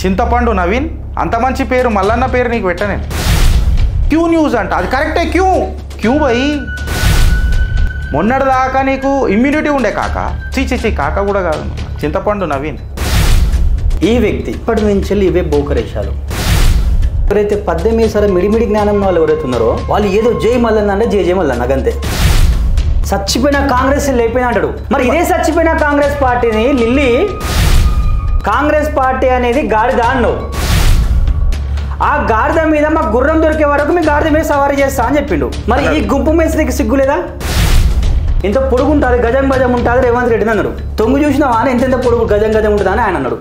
చింతపండు నవీన్ అంత మంచి పేరు మల్లన్న పేరు నీకు పెట్ట నేను. క్యూ న్యూస్ అంట అది కరెక్టే క్యూ క్యూ బై. మొన్నటిదాకా నీకు ఇమ్యూనిటీ ఉండే కాక చీ చీ చీ కాక కూడా కాదు. చింతపండు నవీన్. ఈ వ్యక్తి ఇప్పటి నుంచి ఇవే బోకరేషాలు. ఎవరైతే పద్దెనిమిది సరే మిడిమిడి జ్ఞానం వాళ్ళు ఎవరైతే ఉన్నారో వాళ్ళు ఏదో జై మల్లన్న అంటే జై జై మల్లన్న నాకంతే చచ్చిపోయిన కాంగ్రెస్ లేపోయినా అంటాడు. మరి ఇదే చచ్చిపోయిన కాంగ్రెస్ పార్టీని లిల్లీ కాంగ్రెస్ పార్టీ అనేది గాడిద అన్నావు. ఆ గాడిద మీద మా గుర్రం దొరికే వరకు మీ గాడిద మీద సవారీ చేస్తా అని చెప్పిండు. మరి ఈ గుంపు మేసరికి సిగ్గులేదా ఇంత పొడుగు ఉంటుంది గజం గజం ఉంటుంది రేవంత్ రెడ్డి అన్నాడు. తొంగు చూసినావా అని ఎంత ఎంత పొడుగు గజం గజం ఉంటుంది అని ఆయన అన్నాడు.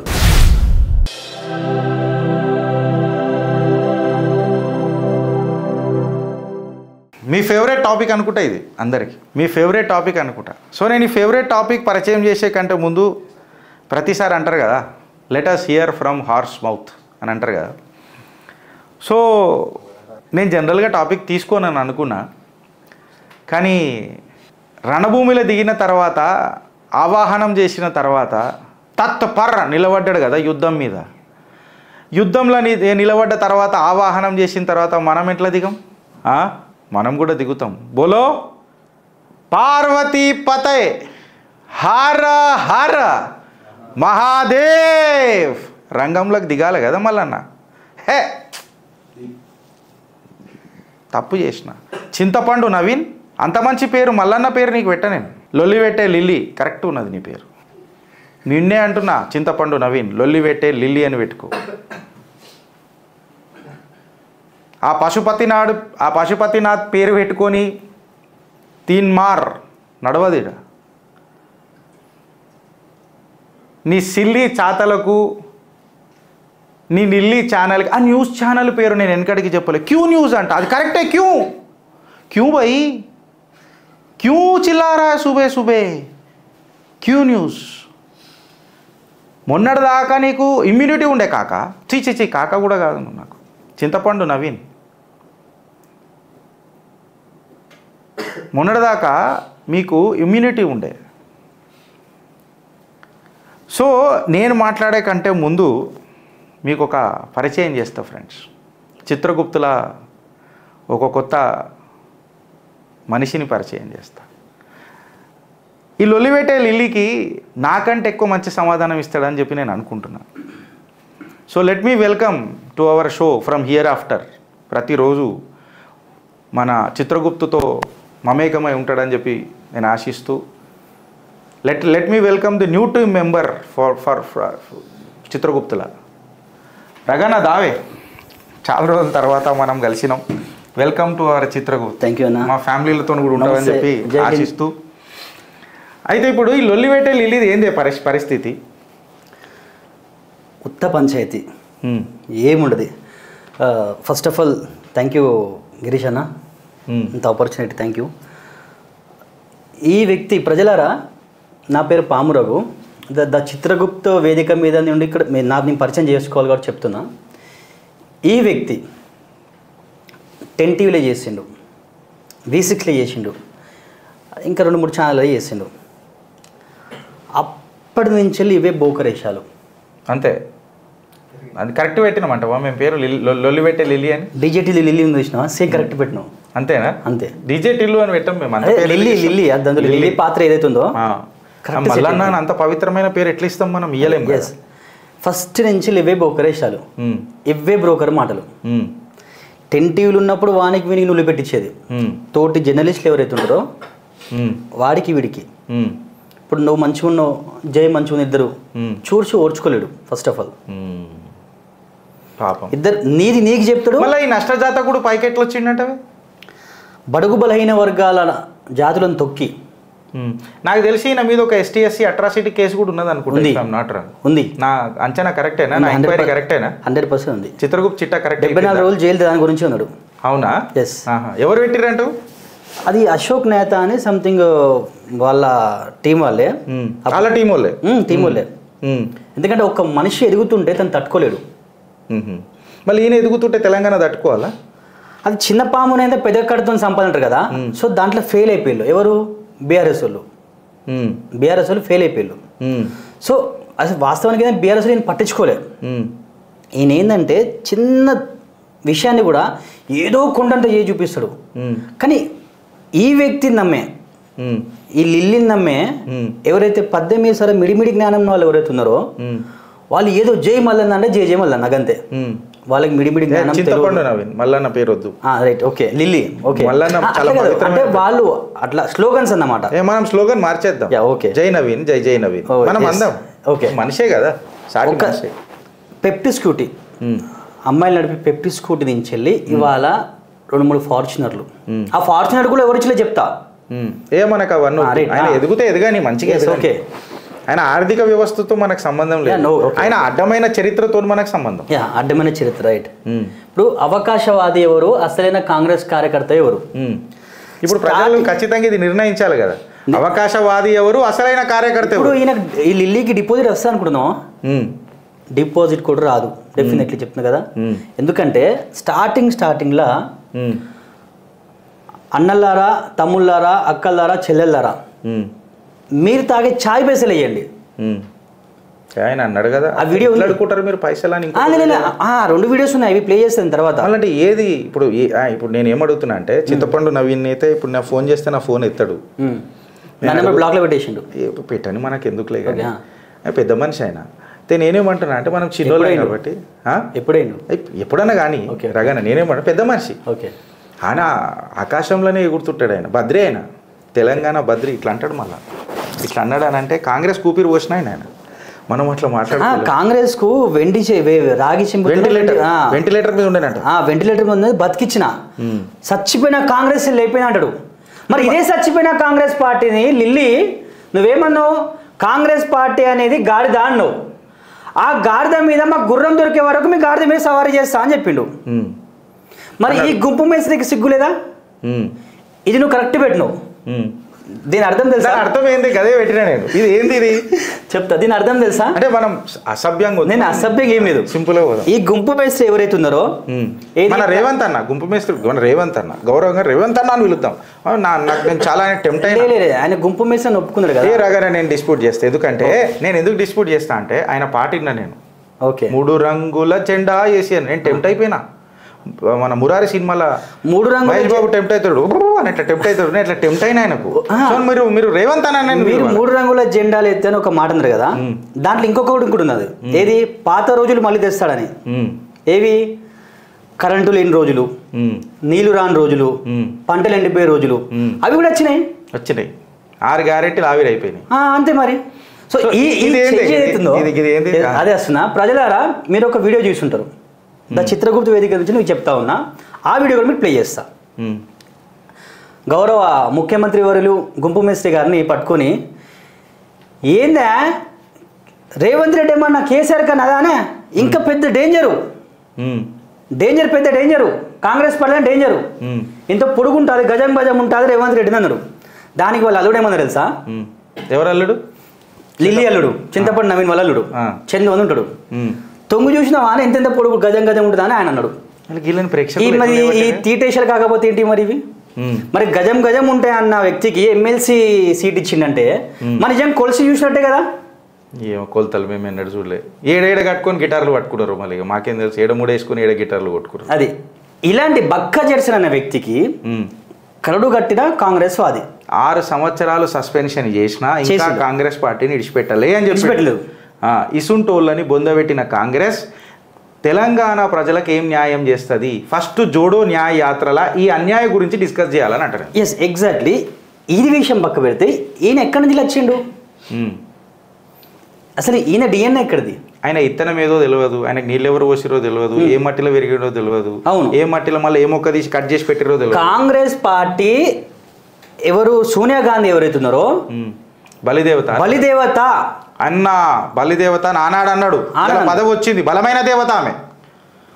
మీ ఫేవరెట్ టాపిక్ అనుకుంటా ఇది అందరికి. మీ ఫేవరెట్ టాపిక్ అనుకుంటా. సో నేను ఈ ఫేవరెట్ టాపిక్ పరిచయం చేసే కంటే ముందు ప్రతిసారి అంటారు కదా let us hear from horse mouth అని అంటారు కదా. సో నేను జనరల్గా టాపిక్ తీసుకోనని అనుకున్నా. కానీ రణభూమిలో దిగిన తర్వాత ఆవాహనం చేసిన తర్వాత తత్పర్ నిలబడ్డాడు కదా యుద్ధం మీద. యుద్ధంలో ని- నిలబడ్డ తర్వాత ఆవాహనం చేసిన తర్వాత మనం ఎట్లా దిగం? మనం కూడా దిగుతాం. బోలో పార్వతీ పతే హర హర మహాదేవ్! రంగంలోకి దిగాలి కదా మళ్ళన్న హే! తప్పు చేసిన. చింతపండు నవీన్? అంత మంచి పేరు మల్లన్న పేరు నీకు పెట్ట నేను. లొల్లి పెట్టే లిల్లీ. కరెక్ట్ ఉన్నది నీ పేరు. నిన్నే అంటున్నా చింతపండు నవీన్ లొల్లి పెట్టే లిల్లీ అని పెట్టుకో. ఆ పశుపతినాడు ఆ పశుపతినాథ్ పేరు పెట్టుకొని తీన్మార్ మార్. నీ సిల్లి చాతలకు నీ నిల్లి ఛానల్కి ఆ న్యూస్ ఛానల్ పేరు నేను వెనకడికి చెప్పలే. క్యూ న్యూస్ అంట. అది కరెక్టే క్యూ. క్యూ బై క్యూ చిల్లారా సుబే సుబే. Q news. మొన్నటిదాకా నీకు ఇమ్యూనిటీ ఉండే కాక చీ చీ చీ కాక కూడా కాదు నాకు. చింతపండు నవీన్. మొన్నటిదాకా మీకు ఇమ్యూనిటీ ఉండే. సో నేను మాట్లాడే కంటే ముందు మీకు ఒక పరిచయం చేస్తా ఫ్రెండ్స్. చిత్రగుప్తుల ఒక కొత్త మనిషిని పరిచయం చేస్తా. ఈ లొలివేటే లిల్లీకి నాకంటే ఎక్కువ మంచి సమాధానం ఇస్తాడని చెప్పి నేను అనుకుంటున్నాను so let me welcome to our show from hereafter. ప్రతిరోజు మన చిత్రగుప్తుతో మమేకమై ఉంటాడని చెప్పి నేను ఆశిస్తూ let let me welcome the new team member for for చిత్రగుప్తుల. రగన దావే చాలా రోజుల తర్వాత మనం కలిసినాం. Welcome to our Chitragupta. Thank you అన్న. మా ఫ్యామిలీలతో కూడా ఉంటామని. చెప్పి. ఆశిస్తూ. అయితే ఇప్పుడు ఈ లొల్లివేటే లిల్లీది ఏంది పరిస్ పరిస్థితి? ఉత్త పంచాయతీ. ఏముండదు. First of all thank you Girish అన్న. ఇంత ఆపర్చునిటీ థ్యాంక్ యూ ఈ వ్యక్తి ప్రజలారా నా పేరు పామురఘు. ద ద చిత్రగుప్త వేదిక మీద నుండి ఇక్కడ నాకు నేను పరిచయం చేసుకోవాలి కాబట్టి చెప్తున్నా. ఈ వ్యక్తి టెన్ టీవీలో చేసిండు. వి సిక్స్లో చేసిండు. ఇంకా రెండు మూడు ఛానల్లో చేసిండు. అప్పటి నుంచి ఇవే బోకరేషాలు. అంతే. అది కరెక్ట్ పెట్టినామంటవా మేము పేరు లిల్- లొ- లొల్లివేటే లిల్లీ అని. డిజెటి లిల్లీ ఉంది చూసినావా? సేమ్ కరెక్ట్ పెట్టినావు. అంతేనా? అంతే. డీజే టిల్లు అని పెట్టాం మేము. లిల్లీ. లిల్లీ. అది అందులో లిల్లీ. పాత్ర ఏదైతే ఉందో మల్లన్న అంత పవిత్రమైన పేరు ఎట్లా ఇస్తాం మనం? ఇయ్యలేం కదా. ఎస్ ఫస్ట్ నుంచి ఇవే బ్రోకరేషాలు ఉమ్, ఇవే బ్రోకర్ మాటలు. ఉమ్, టెన్ టీవీలు ఉన్నప్పుడు వానికి వీనికి నువ్వు పెట్టించేది ఉమ్, తోటి జర్నలిస్టులు ఎవరైతే ఉంటారో వాడికి వీడికి. ఇప్పుడు నువ్వు మంచిగా ఉన్నావు జై మంచిగా ఇద్దరు. చూడ్చి ఓర్చుకోలేడు ఫస్ట్ ఆఫ్ ఆల్. పాపం. ఇద్దరు నీది నీకు చెప్తాడు. మళ్ళీ ఈ నష్టజాతకుడు పైకి ఎట్లా వచ్చిండటవే బడుగు బలహీన వర్గాల జాతులను తొక్కి. నాకు తెలిసి నా మీద ఒక ఎస్టీ ఎస్సీ అట్రాసిటీ కేసు కూడా ఉన్నది నాట్ రాంగ్ ఉంది. నా అంచనా కరెక్టేనా నా ఎంక్వైరీ కరెక్టేనా హండ్రెడ్ పర్సెంట్ ఉంది. చిత్రగుప్త చిట్టా కరెక్ట్ డెబ్బై నాలుగు రోజులు జైలు దాని గురించి ఉన్నాడు. అవునా? ఎస్. ఎవరు పెట్టిరంటూ? అది అశోక్ నేత అని సంథింగ్ వాళ్ళ టీం వాళ్ళే. వాళ్ళ టీం వాళ్ళే? టీం వాళ్ళే. ఎందుకంటే ఒక మనిషి ఎదుగుతుంటే తను తట్టుకోలేడు. మళ్ళీ ఈయన ఎదుగుతుంటే తెలంగాణ తట్టుకోవాలా? అది చిన్న పామునైతే పెద్ద కడుతో సంపాదంటారు కదా. సో దాంట్లో ఫెయిల్ అయిపోయారు ఎవరు? బీఆర్ఎస్ వాళ్ళు. బీఆర్ఎస్ వాళ్ళు ఫెయిల్ అయిపోయారు. సో అసలు వాస్తవానికి బీఆర్ఎస్ నేను పట్టించుకోలేదు. ఈయన ఏంటంటే చిన్న విషయాన్ని కూడా ఏదో కొండంత చేసి చూపిస్తాడు. కానీ ఈ వ్యక్తిని నమ్మే ఈ లిల్లిని నమ్మే ఎవరైతే పద్దెనిమిది సార్ మిడిమిడి జ్ఞానం వాళ్ళు ఎవరైతే ఉన్నారో వాళ్ళు ఏదో జై మల్లన్న అంటే జై జై మల్లన్న ఉమ్. వాళ్ళకి మిడిమిడి చింతపండు నవీన్ మల్లన్న పేరు వద్దు right okay. Lily okay. Mallanna చాలా అంటే వాళ్ళు అట్లా స్లోగన్స్ అన్నమాట. మనం స్లోగన్ మార్చేద్దాం. ఓకే. జై నవీన్ జై జై నవీన్. మనం. అందాం. ఓకే. మనిషే కదా ఒక పెప్టి స్కూటీ. అమ్మాయిలు నడిపి పెప్టి స్కూటీ నుంచి వెళ్ళి ఇవాళ రెండు మూడు ఫార్చునర్లు. ఆ ఫార్చునర్ కూడా ఎవరిచ్చిలో చెప్తా. ఏ మనకు అవన్నీ. ఎదుగుతే ఎదగాని మంచిగా okay. ఆయన ఆర్థిక వ్యవస్థతో మనకు సంబంధం లేదు. ఆయన అడ్డమైన చరిత్రతో మనకు సంబంధం. అడ్డమైన చరిత్ర రైట్ ఉమ్, ఇప్పుడు అవకాశవాది ఎవరు? అసలైన కాంగ్రెస్ కార్యకర్త ఎవరు? ఉమ్. ఇప్పుడు ప్రజలు ఖచ్చితంగా ఇది నిర్ణయించాలి కదా. అవకాశవాది ఎవరు? అసలైన కార్యకర్త ఇప్పుడు ఎవరు? ఈయన ఈ లిల్లీకి డిపాజిట్ వస్తా అనుకుంటున్నాం ఉమ్, డిపాజిట్ కూడా రాదు. డెఫినెట్లీ చెప్తున్నా కదా. ఎందుకంటే స్టార్టింగ్ స్టార్టింగ్లో అన్నల్లారా తమ్ముళ్ళారా అక్కల్లారా చెల్లెళ్ళారా? మీరు తాగే ఛాయ్ పైసలు వేయండి. ఆయన అన్నాడు కదా ఆ వీడియో ఉంది. అడుకుంటారు మీరు పైసలు అని లే, లే, లే. రెండు వీడియోస్ ఉన్నాయి అవి ప్లే చేస్తాను తర్వాత. అలాంటి ఏది ఇప్పుడు ఏ- ఇప్పుడు నేను ఏమడుగుతున్నా అంటే చింతపండు నవీన్ అయితే ఇప్పుడు నా ఫోన్ చేస్తే నా ఫోన్ ఎత్తాడు. నెంబర్ బ్లాక్లో పెట్టేసిండు. ఏ- పెట్టని మనకు ఎందుకులే కానీ. పెద్ద మనిషి ఆయన అయితే నేనేమంటున్నా అంటే మనం చిన్నోళ్ళు ఎప్పుడైనా? కాబట్టి ఆ? ఎప్పుడైండు ఎప్- ఎప్పుడన్నా కానీ ఓకే. రగాన నేనేమంటా పెద్ద మనిషి. ఓకే. ఆయన ఆకాశంలోనే ఎగురుతుంటాడు ఆయన. బద్రి ఆయన తెలంగాణ బద్రి ఇట్లా అంటాడు మళ్ళా. ఇట్లా అన్నాడు అని అంటే కాంగ్రెస్ కూపిరి పోసిన ఆయన మనం అట్లా ఆ, మాట్లాడుకోలేదు కాంగ్రెస్కు వెండి రాగి వెంటిలేటర్ వెంటిలేటర్ మీద ఉండేనంట. ఆ, వెంటిలేటర్ మీద బతికిచ్చిన. చచ్చిపోయిన కాంగ్రెస్ లేకపోయినా అంటాడు. మరి ఇదే చచ్చిపోయిన కాంగ్రెస్ పార్టీని లిల్లీ నువ్వేమన్నావు? కాంగ్రెస్ పార్టీ అనేది గాడిద అన్నావు. ఆ గాడిద మీద మాకు గుర్రం దొరికే వరకు మీ గాడిద మీద సవారీ చేస్తా అని చెప్పిండు. మరి ఈ గుంపు మేసరికి సిగ్గులేదా ఉమ్. ఇది నువ్వు కరెక్ట్ పెట్టినావు. దీని అర్థం తెలుసా? అర్థం ఏంది గదే పెట్టినా నేను. ఇది ఏంది ఇది? చెప్తా దీని అర్థం తెలుసా? అంటే మనం అసభ్యంగా. నేను అసభ్యంగా ఏం లేదు. సింపుల్ ఈ గుంపు మేస్త్రి ఎవరైతే ఉన్నారో మన రేవంత్ అన్న గుంపు మేస్త్రి మన రేవంత్ అన్న. గౌరవంగా రేవంత్ అన్న అని పిలుద్దాం. నా నాకు నేను చాలా టెంప్ట్ అయినా. లే, ఆయన గుంపు మేస్త్రి అని ఒప్పుకున్నాడు ఏ కదా రగానే నేను డిస్ప్యూట్ చేస్తా? ఎందుకంటే నేను ఎందుకు డిస్ప్యూట్ చేస్తా అంటే ఆయన పాటిన్నా నేను. ఓకే. మూడు రంగుల జెండా వేసి నేను టెంప్ట్ అయిపోయినా. మన మురారి సినిమాలో మూడు రంగుల బాబు టెంప్ట్ అవుతాడు. అని ఇట్లా టెంప్ట్ అవుతాడు నేను ఇట్లా టెంప్ట్ అయినా ఆయనకు. మీరు మీరు రేవంత్ నేను మీరు. మూడు రంగుల జెండాలు ఎత్తే అని ఒక మాట అన్నారు కదా. దాంట్లో ఇంకొకటి ఇంకోటి ఉన్నది. ఏది? పాత రోజులు మళ్ళీ తెస్తాడని. ఏవి? కరెంటు లేని రోజులు నీళ్ళు రాని రోజులు. పంటలు ఎండిపోయే రోజులు. అవి కూడా వచ్చినాయి. వచ్చినాయి. ఆరు గ్యారెంటీలు ఆవిరి అయిపోయినాయి. అంతే మరి. సో ఈ అదే వస్తున్నా. ప్రజలారా మీరు ఒక వీడియో చూసుంటారు ద చిత్రగుప్త వేదిక నుంచి మీకు చెప్తా ఉన్నా. ఆ వీడియో కూడా మీరు ప్లే చేస్తా. గౌరవ ముఖ్యమంత్రి వర్యులు గుంపు మేస్త్రి గారిని పట్టుకొని ఏందా? రేవంత్ రెడ్డి ఏమన్నా కేసీఆర్ కన్నా అదానే? ఇంకా పెద్ద డేంజరు. డేంజర్ పెద్ద డేంజరు. Congress party danger. ఇంత పొడుగుంటుంది గజం గజం ఉంటుంది రేవంత్ రెడ్డి అన్నాడు. దానికి వాళ్ళు అల్లుడు ఏమన్నా తెలుసా. ఎవరు అల్లుడు? లిల్లీ అల్లుడు. చింతపండు నవీన్ వాళ్ళ అల్లుడు. చందు అని ఉంటాడు. తొంగు చూసినావా అని ఎంతెంత పొడుగు గజం గజం ఉంటుంది అని ఆయన అన్నాడు. ఈ? తీటేషలు కాకపోతే ఏంటి మరి ఇవి? మరి గజం గజం ఉంటాయి అన్న వ్యక్తికి ఎమ్మెల్సీ సీట్ ఇచ్చిండంటే మన నిజంగా కొలిసి చూసినట్టే కదా? ఏమో కొలతలు మేము ఎన్నడూ చూడలేదు ఏడేడ కట్టుకొని గిటార్లు పట్టుకున్నారు మళ్ళీ మాకేం తెలుసు. ఏడ మూడు వేసుకొని ఏడ గిటార్లు కొట్టుకున్నారు. అది ఇలాంటి బక్క జెర్సన్ అనే వ్యక్తికి. కరడు కట్టిన కాంగ్రెస్ వాది. ఆరు సంవత్సరాలు సస్పెన్షన్ చేసినా ఇంకా. కాంగ్రెస్ పార్టీని ఇడిచిపెట్టలే అని చెప్పి ఇసుంటోళ్ళని బొందబెట్టిన కాంగ్రెస్ తెలంగాణ ప్రజలకు ఏం న్యాయం చేస్తుంది? ఫస్ట్ జోడో న్యాయ యాత్రల ఈ అన్యాయం గురించి డిస్కస్ చేయాలని అంటారు. ఎస్ ఎగ్జాక్ట్లీ ఇది విషయం పక్క పెడితే ఈయన ఎక్కడి నుంచి వచ్చిండు. అసలు ఈయన డిఎన్ఏ ఎక్కడిది? ఆయన ఇత్తనం ఏదో తెలియదు ఆయనకు నీళ్ళు ఎవరు పోసిరో తెలియదు ఏ మట్టిలో పెరిగిడో తెలియదు అవును. ఏ మట్టిలో మళ్ళీ ఏ మొక్క తీసి కట్ చేసి పెట్టిరో తెలియదు కాంగ్రెస్ పార్టీ ఎవరు సోనియా గాంధీ ఎవరైతే ఉన్నారో ఉమ్. బలిదేవత. బలిదేవత. అన్న బలిదేవత అని ఆనాడు అన్నాడు పదవి వచ్చింది. బలమైన దేవత ఆమె.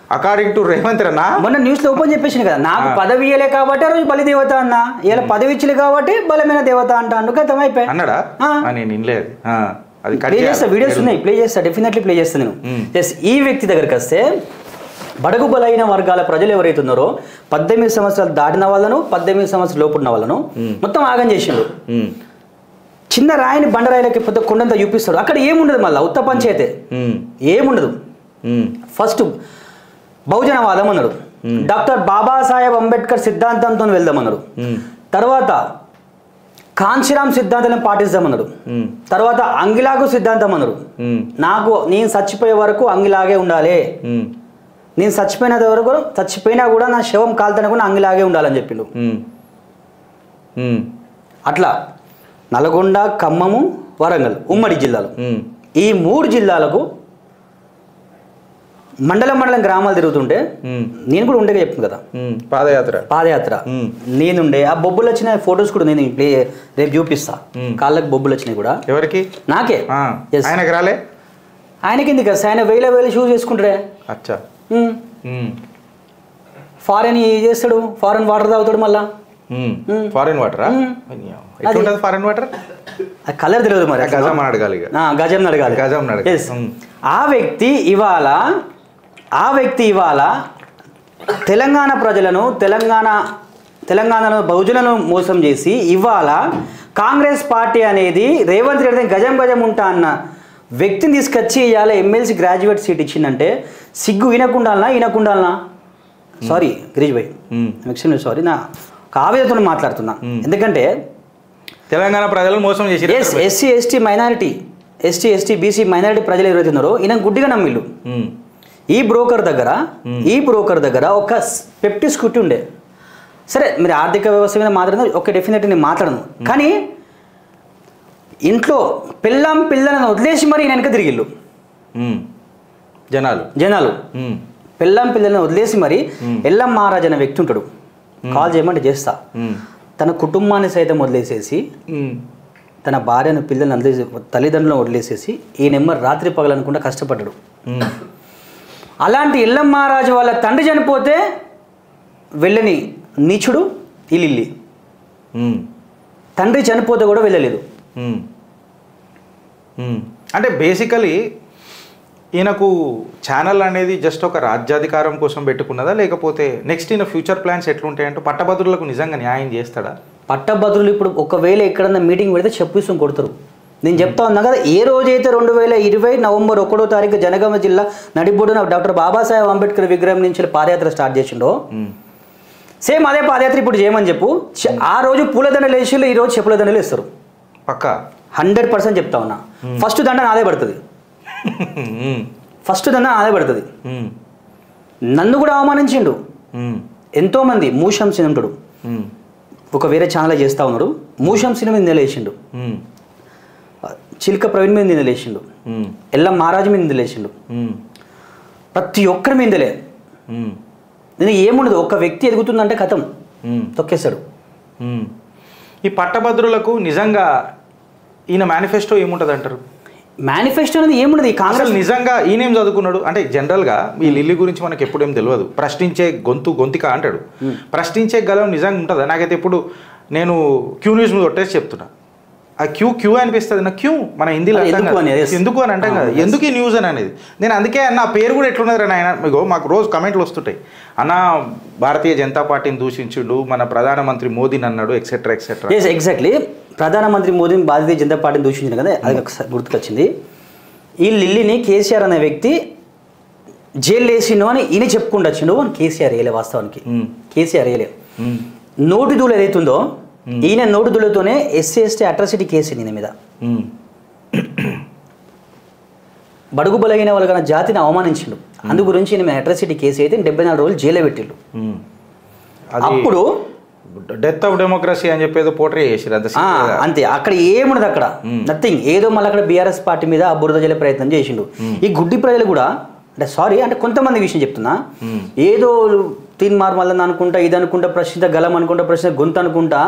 అకార్డింగ్ టు రేవంత్ రన్నా మొన్న న్యూస్లో ఓపెన్ చెప్పేసింది కదా నాకు. పదవి ఇయ్యలే కాబట్టి ఆ రోజు బలిదేవత అన్న. ఇలా పదవి ఇచ్చలే కాబట్టి బలమైన దేవత అంట అందుకు అర్థం అయిపోయి. అన్నాడా? నేను వినలేదు. ఆ, అది ప్లే చేస్తా. వీడియోస్ ఉన్నాయి. ప్లే చేస్తా డెఫినెట్లీ ప్లే చేస్తాను నేను. ఎస్ ఈ వ్యక్తి దగ్గరికి వస్తే బడుగు బలైన వర్గాల ప్రజలు ఎవరైతే ఉన్నారో పద్దెనిమిది సంవత్సరాలు దాటిన వాళ్ళను పద్దెనిమిది సంవత్సరాలు లోపు ఉన్న వాళ్ళను. మొత్తం ఆగం చేసిండు. చిన్న రాయిని బండరాయిలకి పెద్ద కొండంత చూపిస్తాడు. అక్కడ ఏముండదు మళ్ళీ? ఉత్త పంచాయతే. ఏముండదు. ఫస్ట్ బహుజనవాదం అన్నాడు. డాక్టర్ బాబాసాహెబ్ అంబేద్కర్ సిద్ధాంతంతో వెళ్దామన్నాడు. తర్వాత కాంచీరామ్ సిద్ధాంతాలను పాటిస్తామన్నాడు తర్వాత అంగిలాగు సిద్ధాంతం అన్నాడు నాకు నేను చచ్చిపోయే వరకు అంగిలాగే ఉండాలి. నేను చచ్చిపోయినంత వరకు చచ్చిపోయినా కూడా నా శవం కాలుతానే కూడా అంగిలాగే ఉండాలని చెప్పిండు. అట్లా. నల్గొండ ఖమ్మము వరంగల్ ఉమ్మడి జిల్లాలు. ఈ మూడు జిల్లాలకు మండలం మండలం గ్రామాలు తిరుగుతుంటే నేను కూడా ఉండేగా చెప్తుంది కదా. పాదయాత్ర. పాదయాత్ర. నేనుండే ఆ బొబ్బులు వచ్చిన ఫొటోస్ కూడా నేను ప్లే రేపు చూపిస్తా. కాళ్ళకి బొబ్బులు వచ్చినాయి కూడా. ఎవరికి? నాకే. ఆయనకి రాలే? ఆయనకి ఎందుకు కదా ఆయన వేల వేల షూస్ చేసుకుంటాడే అచ్చా. ఫారెన్ చేస్తాడు? ఫారెన్ వాటర్ తాగుతాడు మళ్ళా. ఫారిన్ వాటరా. ఎట్లుంటుంది ఫారిన్ వాటర్ కలర్ తెలియదు మరి గజం అడగాలి గజం అడగాలి. గజం అడగాలి. మ్మ్. ఆ వ్యక్తి ఇవాళ ఆ వ్యక్తి ఇవాళ తెలంగాణ ప్రజలను తెలంగాణ తెలంగాణలో బహుజనులను మోసం చేసి ఇవాళ కాంగ్రెస్ పార్టీ అనేది రేవంత్ రెడ్డి గజం గజం ఉంటా అన్న వ్యక్తిని తీసుకొచ్చి ఇవాళ ఎమ్మెల్సీ గ్రాడ్యుయేట్ సీట్ ఇచ్చిందంటే సిగ్గు వినకుండాలనా వినకుండాలనా? సారీ గిరీష్ భాయ్. సారీ నా కావ్యతను మాట్లాడుతున్నా. ఎందుకంటే తెలంగాణ ప్రజలను మోసం చేసి S SC ST minority ST ST BC minority ప్రజలు ఎవరైతే ఉన్నారో ఈయన గుడ్డిగా ఉమ్, ఈ బ్రోకర్ దగ్గర. ఈ బ్రోకర్ దగ్గర ఒక పెప్టీ స్కూటీ ఉండే. సరే మీరు ఆర్థిక వ్యవస్థ మీద మాట్లాడిన ఒక డెఫినెట్ నేను మాట్లాడను. కానీ ఇంట్లో పిల్లం పిల్లలను వదిలేసి మరి ఈయన వెనక ఉమ్, జనాలు. జనాలు. పిల్లం పిల్లలను వదిలేసి మరి. ఎల్లం మహారాజ్ అనే వ్యక్తి ఉంటాడు. కాల్ చేయమంటే చేస్తా. తన కుటుంబాన్ని సైతం వదిలేసేసి తన భార్యను పిల్లల్ని వదిలేసి తల్లిదండ్రులను వదిలేసేసి ఈ నెంబర్ రాత్రి పగలనుకుంటా కష్టపడ్డాడు. అలాంటి ఇల్లం మహారాజు వాళ్ళ తండ్రి చనిపోతే వెళ్ళని నీచుడు ఈ లిల్లీ. ఉమ్, తండ్రి చనిపోతే కూడా వెళ్ళలేదు. అంటే బేసికలీ ఈయనకు ఛానల్ అనేది జస్ట్ ఒక రాజ్యాధికారం కోసం పెట్టుకున్నదా? లేకపోతే నెక్స్ట్ ఈయన ఫ్యూచర్ ప్లాన్స్ ఎట్లుంటాయంటే పట్టభద్రులకు నిజంగా న్యాయం చేస్తాడా? పట్టభద్రులు ఇప్పుడు ఒకవేళ ఎక్కడన్నా మీటింగ్ పెడితే చెప్పిస్తాం కొడతారు. నేను చెప్తా ఉన్నా కదా ఏ రోజైతే రెండు వేల ఇరవై నవంబర్ ఒకటో తారీఖు జనగామ జిల్లా నడిబొడ్డున డాక్టర్ బాబాసాహెబ్ అంబేద్కర్ విగ్రహం నుంచి పాదయాత్ర స్టార్ట్ చేసిండో? సేమ్ అదే పాదయాత్ర ఇప్పుడు చేయమని చెప్పు. ఆ రోజు పూలదండలు వేసి ఈ రోజు చెప్పుల దండలు వేస్తారు. పక్కా? హండ్రెడ్ పర్సెంట్ చెప్తా ఉన్నా. ఫస్ట్ దండ నాదే పడుతుంది. ఫస్ట్ దండ నాదే పడుతుంది. ఉమ్, నన్ను కూడా అవమానించిండు. ఎంతోమంది మూషం సిని ఉంటాడు ఉమ్, ఒక వేరే ఛానల్ చేస్తూ ఉన్నాడు మూషం సిని మీద నిలేసిండు చిల్క ప్రవీణ్ మీద నిలేసిండు ఎల్లం మహారాజు మీద నిలేసిండు ప్రతి ఒక్కరి మీద నిలే ఉమ్, నేను ఏముండదు. ఒక వ్యక్తి ఎదుగుతుందంటే కథం. ఉమ్. ఈ పట్టభద్రులకు నిజంగా ఈయన మేనిఫెస్టో ఏముంటుంది అంటారు మేనిఫెస్టో అనేది ఏముండదు ఈ అసలు కాంగ్రెస్ నిజంగా ఈయనేం చదువుకున్నాడు? అంటే జనరల్గా ఈ లిల్లీ గురించి మనకి ఎప్పుడేం తెలియదు. ప్రశ్నించే గొంతు గొంతిక అంటాడు. ప్రశ్నించే గలం నిజంగా ఉంటుందా? నాకైతే ఇప్పుడు నేను క్యూ న్యూస్ మీద కొట్టేసి చెప్తున్నా. ఆ క్యూ క్యూ అనిపిస్తుంది. నా క్యూ మన హిందీలో ఎందుకు. అని, yes. ఎందుకు అని అంటాం కదా. ఎందుకు ఈ న్యూస్ అని అనేది? నేను అందుకే నా పేరు కూడా ఎట్లున్నది అని ఆయన మీకు మాకు రోజు కమెంట్లు వస్తుంటాయి. అన్న భారతీయ జనతా పార్టీని దూషించుడు మన ప్రధానమంత్రి మోదీని అన్నాడు ఎక్సెట్రా ఎక్సెట్రా ఎగ్జాక్ట్లీ ప్రధానమంత్రి మోదీని భారతీయ జనతా పార్టీని దూషించిన కదా? అది ఒకసారి గుర్తుకొచ్చింది. ఈ లిల్లీని కేసీఆర్ అనే వ్యక్తి జైలు వేసిండు అని ఈయన చెప్పుకుంటూ వచ్చిండు. అని కేసీఆర్ వేయలే వాస్తవానికి. కేసీఆర్ వేయలే ఉమ్, నోటి దూలు ఏదైతుందో ఈయన నోటి దూలతోనే ఎస్సీ ఎస్టీ అట్రాసిటీ కేసు ఈయన మీద. ఉమ్, బడుగు బలగిన వాళ్ళకన్నా జాతిని అవమానించిండు. అందు గురించి ఈయన అట్రాసిటీ కేసు అయితే డెబ్బై నాలుగు రోజులు జైల్లో పెట్టిండు. అప్పుడు డెత్ ఆఫ్ డెమోక్రసీ అని చెప్పి ఏదో పోట్రే చేసిరు అంత అక్కడ ఏముండదు అక్కడ. నథింగ్ ఏదో మళ్ళీ అక్కడ బీఆర్ఎస్ పార్టీ మీద బురద జల్లే ప్రయత్నం చేసిండు. ఈ గుడ్డి ప్రజలు కూడా అంటే సారీ అంటే కొంతమంది విషయం చెప్తున్నా. ఏదో తీన్ మార్ మళ్ళీ అనుకుంటా ఇది అనుకుంటా ప్రశ్నిత గలం అనుకుంటా ప్రశ్న గొంతు అనుకుంటా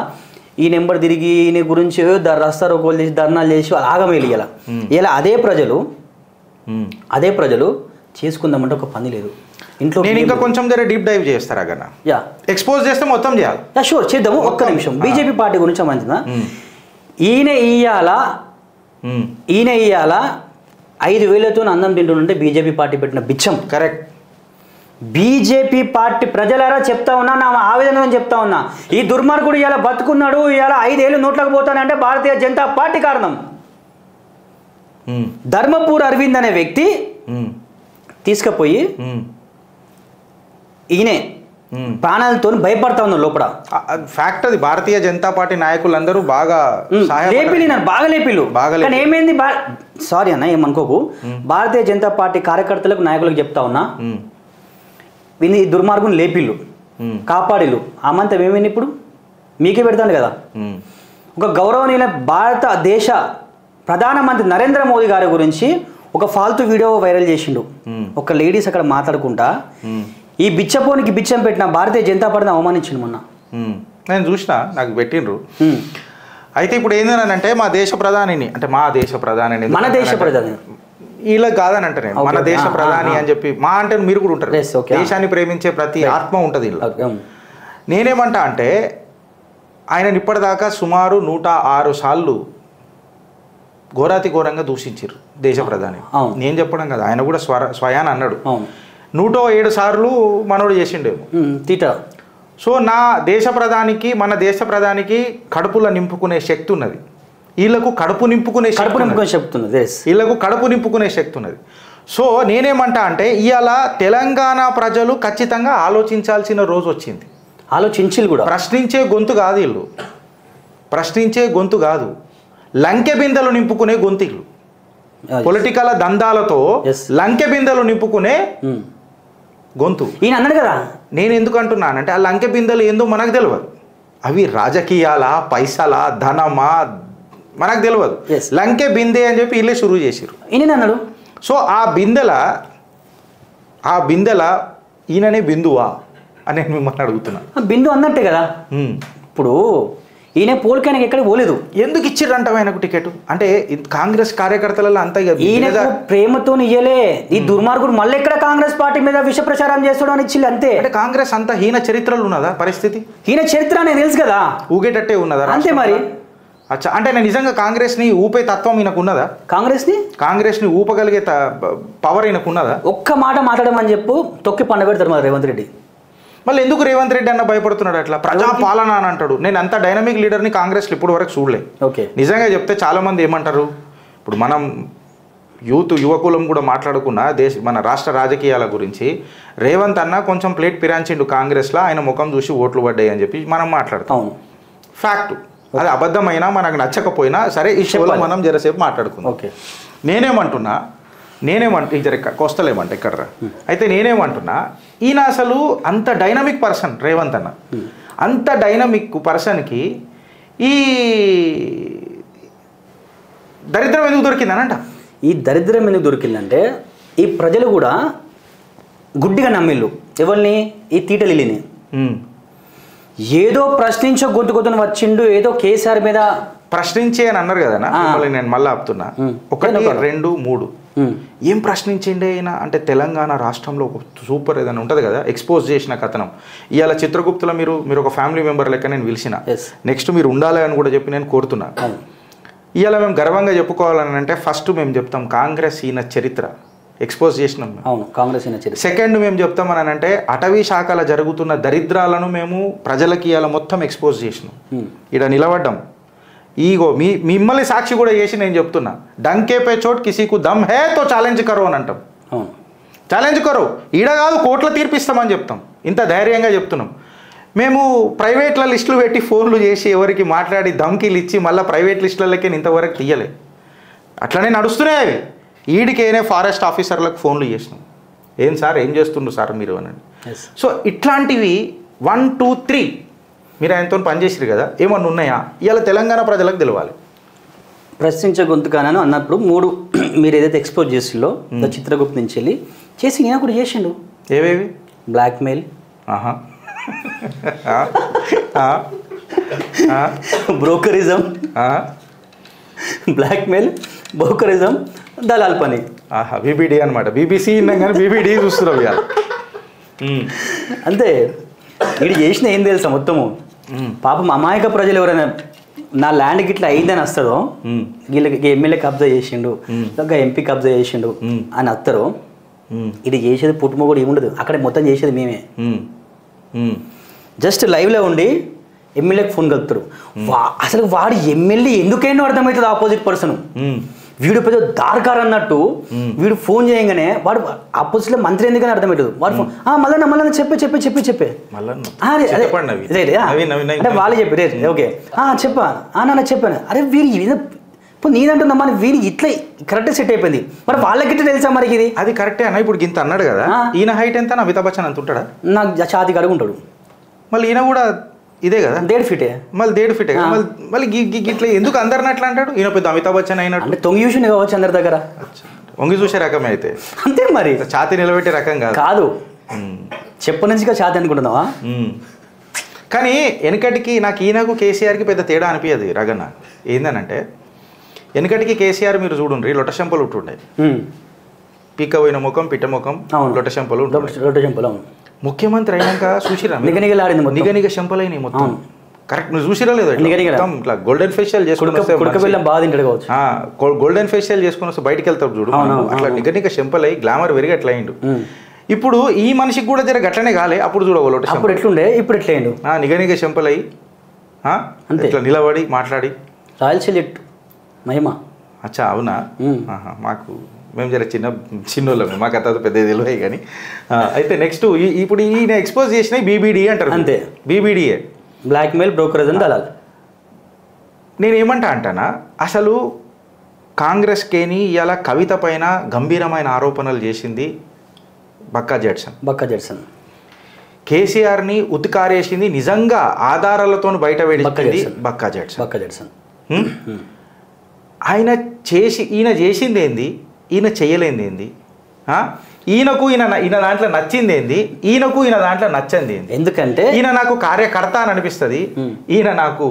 ఈ నెంబర్ తిరిగి ఈయన గురించి రస్తా రోకోలు చేసి ధర్నాలు చేసి ఆగమేలి ఇలా ఇలా అదే ప్రజలు. అదే ప్రజలు చేసుకుందామంటే ఒక పని లేదు. ఇంట్లో నేను ఇంకా కొంచెం జర డీప్ డైవ్ చేస్తారా గన్న యా. ఎక్స్పోజ్ చేస్తే మొత్తం చేయాలి. యా షూర్ చేద్దాము ఒక్క నిమిషం. బీజేపీ పార్టీ గురించి ఉమ్. ఈయన ఇయ్యాల. ఈయన ఇయ్యాల ఐదు వేలతో అన్నం తింటుంటే బీజేపీ పార్టీ పెట్టిన బిచ్చం. కరెక్ట్ బీజేపీ పార్టీ ప్రజలారా చెప్తా ఉన్నా నా ఆవేదన చెప్తా ఉన్నా ఈ దుర్మార్గుడు ఇలా బతుకున్నాడు ఇలా ఐదేళ్ళు నోట్లకు పోతానంటే భారతీయ జనతా పార్టీ కారణం. ధర్మపూర్ అరవింద్ అనే వ్యక్తి. తీసుకుపోయి ఈయనే. ప్రాణాలతో భయపడతా ఉన్నారు లోపల. ఫ్యాక్ట్ అది. భారతీయ జనతా పార్టీ నాయకులందరూ బాగా నన్ను బాగా లేపిల్లు బాగా కానీ ఏమైంది? సారీ అన్న ఏమనుకోకు భారతీయ జనతా పార్టీ కార్యకర్తలకు నాయకులకు చెప్తా ఉన్నా. ఉమ్, విని ఈ దుర్మార్గం లేపిల్లు ఉమ్, కాపాడిల్లు ఆమంతం ఏమైంది ఇప్పుడు? మీకే పెడతాను కదా. ఒక గౌరవనీయ భారతదేశ ప్రధానమంత్రి నరేంద్ర మోదీ గారి గురించి ఒక ఫాల్తు వీడియో వైరల్ చేసిండు. ఒక లేడీస్ అక్కడ మాట్లాడుకుంటా. ఈ బిచ్చపోనికి బిచ్చం పెట్టిన భారతీయ జనతా పార్టీని అవమానించిండు మొన్న. నేను చూసిన నాకు పెట్టిండ్రు. అయితే ఇప్పుడు ఏంటంటే మా దేశ ప్రధానిని అంటే మా దేశ ప్రధానిని మన దేశ ప్రధాని వీళ్ళకి కాదని అంటే నేను మన దేశ ah, ప్రధాని ah, అని చెప్పి మా అంటే మీరు కూడా ఉంటారు. Ah. దేశాన్ని ప్రేమించే ప్రతి ఆత్మ ఉంటుంది ఇలా um, నేనేమంటా అంటే ఆయన ఇప్పటిదాకా సుమారు నూట ఆరు సార్లు ఘోరాతి ఘోరంగా దూషించారు దేశ ప్రధాని. అవును. నేను చెప్పడం కదా ఆయన కూడా స్వర స్వయాన అన్నాడు. నూట ఏడు సార్లు మనోడు చేసిండేమో. Hmm, theta. సో నా దేశ ప్రధానికి మన దేశ ప్రధానికి కడుపులో నింపుకునే శక్తి ఉన్నది. వీళ్ళకు కడుపు నింపుకునే శక్తి కడుపు ఉన్నది. నింపుకొని చెప్తుంది ఎస్ వీళ్ళకు కడుపు నింపుకునే శక్తి ఉన్నది. సో నేనేమంటా అంటే ఇవాళ తెలంగాణ ప్రజలు ఖచ్చితంగా ఆలోచించాల్సిన రోజు వచ్చింది. ఆలోచించిల్లు కూడా. ప్రశ్నించే గొంతు కాదు వీళ్ళు. ప్రశ్నించే గొంతు కాదు. లంకె బిందెలు నింపుకునే గొంతులు పొలిటికల్ దందాలతో. లంకె బిందెలు నింపుకునే Hmm. గొంతు. ఈయన అన్నాడు కదా? నేను ఎందుకు అంటున్నానంటే ఆ లంకె బిందెలు ఏందో మనకు తెలియదు అవి రాజకీయాల పైసలా ధనమా మనకు తెలియదు. లంకె బిందె అని చెప్పి వీళ్ళే షురువు చేసిరు ఈయన అన్నాడు? సో ఆ బిందెల ఆ బిందెల ఈయననే బిందువా అని నేను మిమ్మల్ని అడుగుతున్నా. బిందు అన్నట్టే కదా. ఇప్పుడు ఈయన పోలికైనా ఎక్కడికి పోలేదు. ఎందుకు ఇచ్చిర్రంట ఆయనకు టికెట్? అంటే కాంగ్రెస్ కార్యకర్తలలో అంతా బిందె- ప్రేమతో ఇయ్యలే. ఈ దుర్మార్గుడు మళ్ళీ ఎక్కడ కాంగ్రెస్ పార్టీ మీద విష ప్రచారం చేస్తాడు అని ఇచ్చిల్లు అంతే. అంటే కాంగ్రెస్ అంత హీన చరిత్రలు ఉన్నదా పరిస్థితి? ఈయన చరిత్ర అనేది తెలుసు కదా? ఊగేటట్టే ఉన్నదా అంతే? మరి. అచ్చా అంటే నేను నిజంగా కాంగ్రెస్ని ఊపే తత్వం ఈయనకు ఉన్నదా కాంగ్రెస్ని కాంగ్రెస్ని ఊపగలిగే పవర్ ఈయనకు ఉన్నదా ఒక్క మాట మాట్లాడమని చెప్పు తొక్కి పండ పెడతారు మరి రేవంత్ రెడ్డి. మళ్ళీ ఎందుకు రేవంత్ రెడ్డి అన్న భయపడుతున్నాడు అట్లా? ప్రజా పాలన అని అంటాడు. నేను అంత డైనమిక్ లీడర్ని కాంగ్రెస్ ఇప్పుడు వరకు చూడలే. ఓకే. నిజంగా చెప్తే చాలా మంది ఏమంటారు? ఇప్పుడు మనం యూత్ యువకులం కూడా మాట్లాడుకున్న దేశ మన రాష్ట్ర రాజకీయాల గురించి రేవంత్ అన్న కొంచెం ప్లేట్ పిరాంచిండు కాంగ్రెస్లో ఆయన ముఖం చూసి ఓట్లు పడ్డాయి అని చెప్పి మనం మాట్లాడతాం. ఫ్యాక్ట్ అది అబద్ధమైనా మనకు నచ్చకపోయినా సరే ఈ షోలో. మనం జరసేపు మాట్లాడుకుందాం. ఓకే. నేనేమంటున్నా నేనేమంట జర కొస్తలేమంట ఇక్కడ అయితే నేనేమంటున్నా ఈయన అసలు అంత డైనమిక్ పర్సన్ రేవంత్ అన్న. అంత డైనమిక్ పర్సన్కి ఈ దరిద్రం ఎందుకు దొరికిందనంట? ఈ దరిద్రం ఎందుకు దొరికిందంటే ఈ ప్రజలు కూడా గుడ్డిగా నమ్మిళ్ళు ఎవరిని? ఈ తీటలిలిని ఉమ్. ఏదో ప్రశ్నించో గొంతు వచ్చిండు ఏదో కేసీఆర్ మీద ప్రశ్నించే అని అన్నారు కదా ఆ. మిమ్మల్ని నేను మళ్ళీ ఆపుతున్నా. ఒకటి. రెండు మూడు. ఏం ప్రశ్నించిండే ఆయన అంటే తెలంగాణ రాష్ట్రంలో ఒక సూపర్ ఏదైనా ఉంటుంది కదా? ఎక్స్పోజ్ చేసిన కథనం. ఇవాళ చిత్రగుప్తులో మీరు మీరు ఒక ఫ్యామిలీ మెంబర్ లెక్క నేను పిలిచిన. నెక్స్ట్ మీరు ఉండాలి అని కూడా చెప్పి నేను కోరుతున్నా. ఇవాళ మేము గర్వంగా చెప్పుకోవాలని అంటే ఫస్ట్ మేము చెప్తాం కాంగ్రెస్ ఈయన చరిత్ర. ఎక్స్పోజ్ చేసినాం అవును కాంగ్రెస్ సెకండ్ మేము చెప్తాం అని అంటే అటవీ శాఖల జరుగుతున్న దరిద్రాలను మేము ప్రజలకి ఇవాళ మొత్తం ఎక్స్పోజ్ చేసినాం. ఇక్కడ నిలబడ్డాం. ఈగో మీ మిమ్మల్ని సాక్షి కూడా చేసి నేను చెప్తున్నా. డంకే పే చోట్ కిసీకు దమ్ హే తో ఛాలెంజ్ కరో అని అంటాం. ఛాలెంజ్ కరో. ఈడ కాదు కోట్ల తీర్పిస్తామని చెప్తాం. ఇంత ధైర్యంగా చెప్తున్నాం. మేము ప్రైవేట్ల లిస్టులు పెట్టి ఫోన్లు చేసి ఎవరికి మాట్లాడి ధమ్కీలు ఇచ్చి మళ్ళీ ప్రైవేట్ లిస్టులకే ఇంతవరకు తీయలే. అట్లనే నడుస్తున్నాయి అవి. ఈడికేనే ఫారెస్ట్ ఆఫీసర్లకు ఫోన్లు చేసినాం. ఏం సార్ ఏం చేస్తుండ్రు సార్ మీరు అని ఎస్ సో ఇట్లాంటివి వన్ టూ త్రీ మీరు ఆయనతో పనిచేసారు కదా ఏమన్నా ఉన్నాయా? ఇవాళ తెలంగాణ ప్రజలకు తెలవాలి. ప్రశ్నించే గొంతుకానని అన్నప్పుడు మూడు మీరు ఏదైతే ఎక్స్పోజ్ చేసిందో చిత్రగుప్త నుంచి వెళ్ళి చేసి ఈయన కూడా చేసిండు. ఏవేవి? Blackmail brokerism. బ్లాక్మెయిల్ బ్రోకరిజం దళాల్ పని. ఆహా బీబీడీ అనమాట బీబీసీ విన్నాం కానీ బీబీడీ చూస్తున్నాం ఇవాళ. ఉమ్, అంతే. వీడు చేసిన ఏం తెలుసా మొత్తము? పాపం అమాయక ప్రజలు ఎవరైనా నా ల్యాండ్ గిట్లా అయిందని వస్తుందో ఉమ్, వీళ్ళకి ఎమ్మెల్యే కబ్జా చేసిండు. ఇంకా ఎంపీ కబ్జా చేసిండు. అని వస్తారు ఇది చేసేది పుట్టుమ కూడా ఏముండదు. అక్కడ మొత్తం చేసేది మేమే. జస్ట్ లైవ్లో ఉండి ఎమ్మెల్యేకి ఫోన్ కలుపుతారు. వా అసలు వాడు ఎమ్మెల్యే ఎందుకైనా అర్థమవుతుంది ఆపోజిట్ పర్సన్. వీడు పెద్ద దార్కార్ అన్నట్టు వీడు ఫోన్ చేయగానే వాడు ఆపోజిట్లో మంత్రి ఎందుకని అర్థమవుతుంది వాడు ఫోన్ "ఆ, మల్లన్న మల్లన్న చెప్పే చెప్పే చెప్పే చెప్పే. అంటే వాళ్ళు చెప్పి రే ఓకే. ఆ, చెప్పా నాన్న చెప్పాను అరే వీడి ఇప్పుడు నేనంటున్నా మరి వీడి ఇట్లా కరెక్ట్ సెట్ అయిపోయింది. మరి వాళ్ళకి తెలుసా మరి ఇది? అది కరెక్టే అన్న ఇప్పుడు గింత అన్నాడు కదా. ఈయన హైట్ ఎంత అమితాబ్ బచ్చన్ అంత ఉంటాడా నాకు ఛాతి కడుగుంటాడు మళ్ళీ ఈయన కూడా ఇదే కదా? దేడు ఫిటే మళ్ళీ దేడు ఫిట్. మళ్ళీ మళ్ళీ ఇట్లా ఎందుకు అందరిని అట్లా అంటాడు? ఈయన పెద్ద అమితాబ్ బచ్చన్ అయినట్టు. తొంగి చూసి కావచ్చు అందరి దగ్గర. వంగి చూసే రకమే అయితే. అంతే మరి. ఛాతి నిలబెట్టే రకం కాదు. కాదు. చెప్పు నుంచి ఛాతి అనుకుంటున్నావా. కానీ వెనకటికి నాకు ఈయనకు కేసీఆర్కి పెద్ద తేడా అనిపించదు రగన్న ఏందనంటే వెనకటికి కేసీఆర్ మీరు చూడండి లొటశంపలు ఉంటుండే. పీక పోయిన ముఖం పిట్ట ముఖం. లొటశంపలు అవును. ముఖ్యమంత్రి అయినాక చూసిరా? నిగనిగలాడింది. నిగనిగ శంపలైనవి మొత్తం. కరెక్ట్ నువ్వు చూసిరా లేదు ఇట్లా? గోల్డెన్ ఫేషియల్ చేసుకుని గోల్డెన్ ఫేషియల్ చేసుకుని వస్తే బయటికి వెళ్తాడు చూడు అట్లా. నిగనిగ శంపలై గ్లామర్ పెరిగి అట్లా అయిండు. ఇప్పుడు ఈ మనిషికి కూడా జర గట్లనే కాలే అప్పుడు చూడవు లోట అప్పుడు ఎట్లుండే ఇప్పుడు ఎట్లేండు నిగనిగ శంపలై ఆ? అంతే. ఇట్లా నిలబడి మాట్లాడి రాయల్ సెలెక్ట్ మహిమ అచ్చా అవునా మాకు మేము జర చిన్న చిన్నోళ్ళమే మాకు అంత పెద్ద తెలివే కానీ. అయితే నెక్స్ట్ ఇప్పుడు ఈయన ఎక్స్పోజ్ చేసిన బీబీడీ అంటారు? అంతే. బీబీడీఏ బ్లాక్ మెయిల్ బ్రోకరేజ్ అని దళాలి. నేను ఏమంటా అంటానా? అసలు కాంగ్రెస్కేని ఇలా కవిత పైన గంభీరమైన ఆరోపణలు చేసింది బక్కా జడ్సన్. బక్క జెడ్సన్. కేసీఆర్ని ఉతికారేసింది నిజంగా ఆధారాలతో బయట జడ్సన్. బక్కా జడ్సన్. బక్క జెడ్సన్? ఆయన చేసి ఈయన చేసింది ఏంది ఈయన చేయలేంది ఏంది? ఈయనకు ఈయన ఈయన దాంట్లో నచ్చింది ఏంది ఈయనకు ఈయన దాంట్లో నచ్చంది ఏంది? ఎందుకంటే ఈయన నాకు కార్యకర్త అని అనిపిస్తుంది. ఈయన నాకు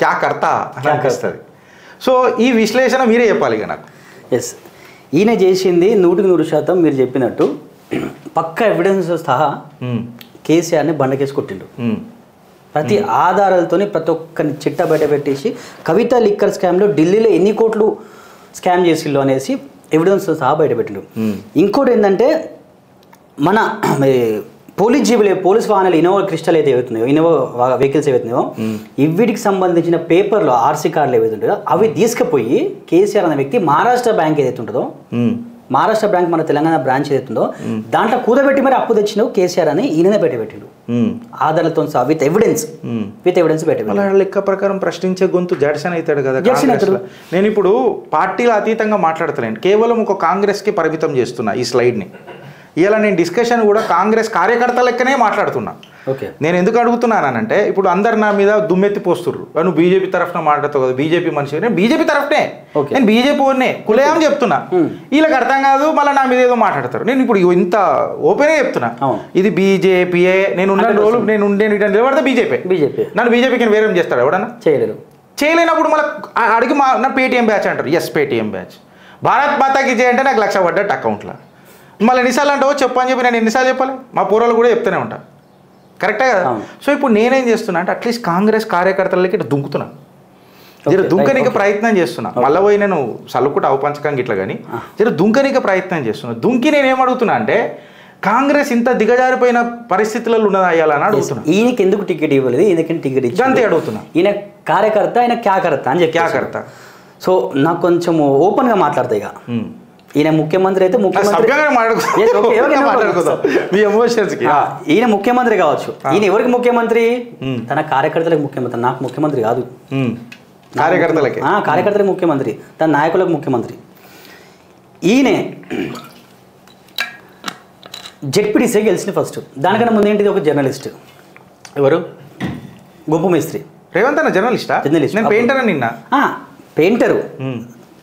క్యా కర్త అని అనిపిస్తుంది. సో ఈ విశ్లేషణ మీరే చెప్పాలి ఇక నాకు. ఎస్ ఈయన చేసింది నూటికి నూరు శాతం మీరు చెప్పినట్టు. పక్క ఎవిడెన్స్ సహా. కేసీఆర్ని బండకేసి కొట్టిండు. ప్రతి ఆధారాలతోని ప్రతి ఒక్కరిని చిట్ట బయట పెట్టేసి కవిత లిక్కర్ స్కామ్లో ఢిల్లీలో ఎన్ని కోట్లు స్కామ్ చేసిల్లు అనేసి ఎవిడెన్స్ సహా బయట పెట్టిండు Hmm. ఇంకోటి ఏంటంటే మన పోలీస్ జీబులు పోలీస్ వాహనాలు ఇన్నోవా క్రిస్టల్ అయితే ఏవైతున్నాయో ఇన్నోవా వెహికల్స్ ఏవైతున్నాయో వీటికి సంబంధించిన పేపర్లు ఆర్సీ కార్డులు ఏవైతే ఉంటాయో అవి తీసుకుపోయి కేసీఆర్ అనే వ్యక్తి మహారాష్ట్ర బ్యాంక్ ఏదైతే ఉంటుందో. మహారాష్ట్ర బ్యాంక్ మన తెలంగాణ బ్రాంచ్ ఏదైతే ఉందో దాంట్లో కూదబెట్టి మరి అప్పు తెచ్చినావు కేసీఆర్ అని ఈయననే పెట్టిండు. ఆధారాలతో సహా విత్ ఎవిడెన్స్. విత్ ఎవిడెన్స్ ఆ లెక్క ప్రకారం ప్రశ్నించే గొంతు జడ్సన్ అవుతాడు కదా. నేను ఇప్పుడు పార్టీల అతీతంగా మాట్లాడతలేను. కేవలం ఒక కాంగ్రెస్కి పరిమితం చేస్తున్నా ఈ స్లైడ్ని. ఇలా నేను డిస్కషన్ కూడా కాంగ్రెస్ కార్యకర్త లెక్కనే మాట్లాడుతున్నా. నేను ఎందుకు అడుగుతున్నానంటే ఇప్పుడు అందరు నా మీద దుమ్మెత్తి పోస్తుర్రు. నువ్వు బీజేపీ తరఫున మాట్లాడతావు కదా బీజేపీ మనిషి నేను బీజేపీ తరఫునే. నేను బీజేపీ వాడినే కులయం చెప్తున్నా. వీళ్ళకి అర్థం కాదు మళ్ళీ నా మీద ఏదో మాట్లాడతారు. నేను ఇప్పుడు ఇంత ఓపెన్గా చెప్తున్నా. ఇది బీజేపీ నేను ఉన్న రోజులు నేను ఉండే నిలబడితే బీజేపీ. బీజేపీ. నన్ను బీజేపీకి వేరేం చేస్తాడు ఎవడన్నా? చేయలేరు చేయలేనప్పుడు మళ్ళీ అడిగి మా నా పేటీఎం బ్యాచ్ అంటారు. Yes Paytm batch. భారత్ మాతాకి జై అంటే నాకు లక్ష పడ్డట్టు అకౌంట్లో మళ్ళీ ఎన్నిసార్లు అంటావో చెప్పు అని చెప్పి నేను ఎన్నిసార్లు చెప్పాలి? మా పూర్వలు కూడా చెప్తూనే ఉంటా కరెక్టే కదా. సో ఇప్పుడు నేనేం చేస్తున్నా అంటే అట్లీస్ట్ కాంగ్రెస్ కార్యకర్తలకి ఇట్లా దుంకుతున్నా. జర దుంకనీకి. ప్రయత్నం చేస్తున్నా. మళ్ళీ పోయి నేను సలుకుట అవపంచకంగా ఇట్లా కానీ జర దుంకనీకి ప్రయత్నం చేస్తున్నా. దుంకి నేను ఏమడుగుతున్నా అంటే కాంగ్రెస్ ఇంత దిగజారిపోయిన పరిస్థితులలో ఉన్నదా అయ్యాలని అడుగుతున్నా. ఈయనకి ఎందుకు టికెట్ ఇవ్వలేదు? ఈయనకి టికెట్ ఇచ్చి గంతే అడుగుతున్నా. ఈయన కార్యకర్త ఆయన క్యాకర్త అని చెప్పి క్యాకర్త. సో నాకు కొంచెం ఓపెన్గా మాట్లాడతా ఇక. ఈయన ముఖ్యమంత్రి అయితే ముఖ్యమంత్రి మీ ఎమోషన్స్కి ఈయన ముఖ్యమంత్రి కావచ్చు. ఈయన ఎవరికి ముఖ్యమంత్రి. తన కార్యకర్తలకు ముఖ్యమంత్రి. నాకు ముఖ్యమంత్రి కాదు. కార్యకర్తలకి. ముఖ్యమంత్రి. తన నాయకులకు ముఖ్యమంత్రి. ఈయనే జెడ్పీడీసీ గెలిచింది ఫస్ట్ దానికన్నా ముందు ఏంటిది ఒక జర్నలిస్ట్ ఎవరు? గొప్ప మేస్త్రి. రేవంత్ అన్న జర్నలిస్టా. నేను పెయింటర్ నిన్న. పెయింటరు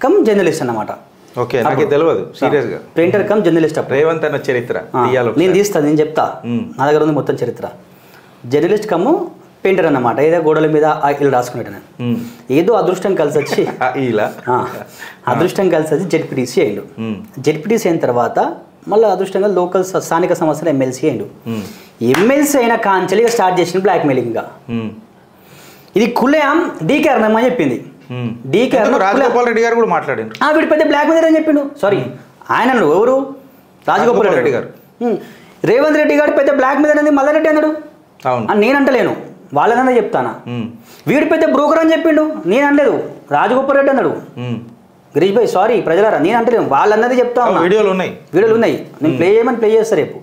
కమ్ జర్నలిస్ట్ అన్నమాట. ఓకే నాకు తెలియదు సీరియస్గా పెయింటర్ కమ్ జర్నలిస్ట్ రేవంత్ అన్న చరిత్ర నేను. తీస్తాను నేను చెప్తా. నా దగ్గర ఉంది మొత్తం చరిత్ర జర్నలిస్ట్ కమ్ము పెయింటర్ అన్నమాట ఏదో గోడల మీద ఆ ఇల్లు రాసుకునేట నేను ఉమ్. ఏదో అదృష్టం కలిసి వచ్చి ఇలా అదృష్టం కలిసి వచ్చి జెడ్పీటీసీ అయ్యిండు. జెడ్పీటీసీ అయిన తర్వాత మళ్ళీ అదృష్టంగా లోకల్ స్థానిక సంస్థలు ఎమ్మెల్సీ అయ్యిండు. ఎమ్మెల్సీ అయిన కాంచెలిగా స్టార్ట్ చేసిన బ్లాక్ మెయిలింగ్గా ఉమ్. ఇది కులయాం డీకే అర్ణమ్మ చెప్పింది. డీకే రాజగోపాల్ రెడ్డి గారు కూడా మాట్లాడారు. ఆ వీడి పెద్ద బ్లాక్ మెయిలర్ అని చెప్పిండు. సారీ ఆయన ఎవరు? రాజగోపాల్ రెడ్డి గారు. రేవంత్ రెడ్డి గారు పెద్ద బ్లాక్ మెయిలర్ అనేది మల్లారెడ్డి అన్నాడు. అవును. అని నేను అంటలేను. వాళ్ళనన్నా చెప్తానా. వీడి పెద్ద బ్రోకర్ అని చెప్పిండు. నేను అనలేదు. రాజగోపాల్ రెడ్డి అన్నాడు. గిరీష్ భాయ్ సారీ ప్రజలారా నేను అంటే వాళ్ళన్నది చెప్తా వీడియోలు ఉన్నాయి. వీడియోలు ఉన్నాయి. నేను ప్లే చేయమని ప్లే చేస్తా రేపు.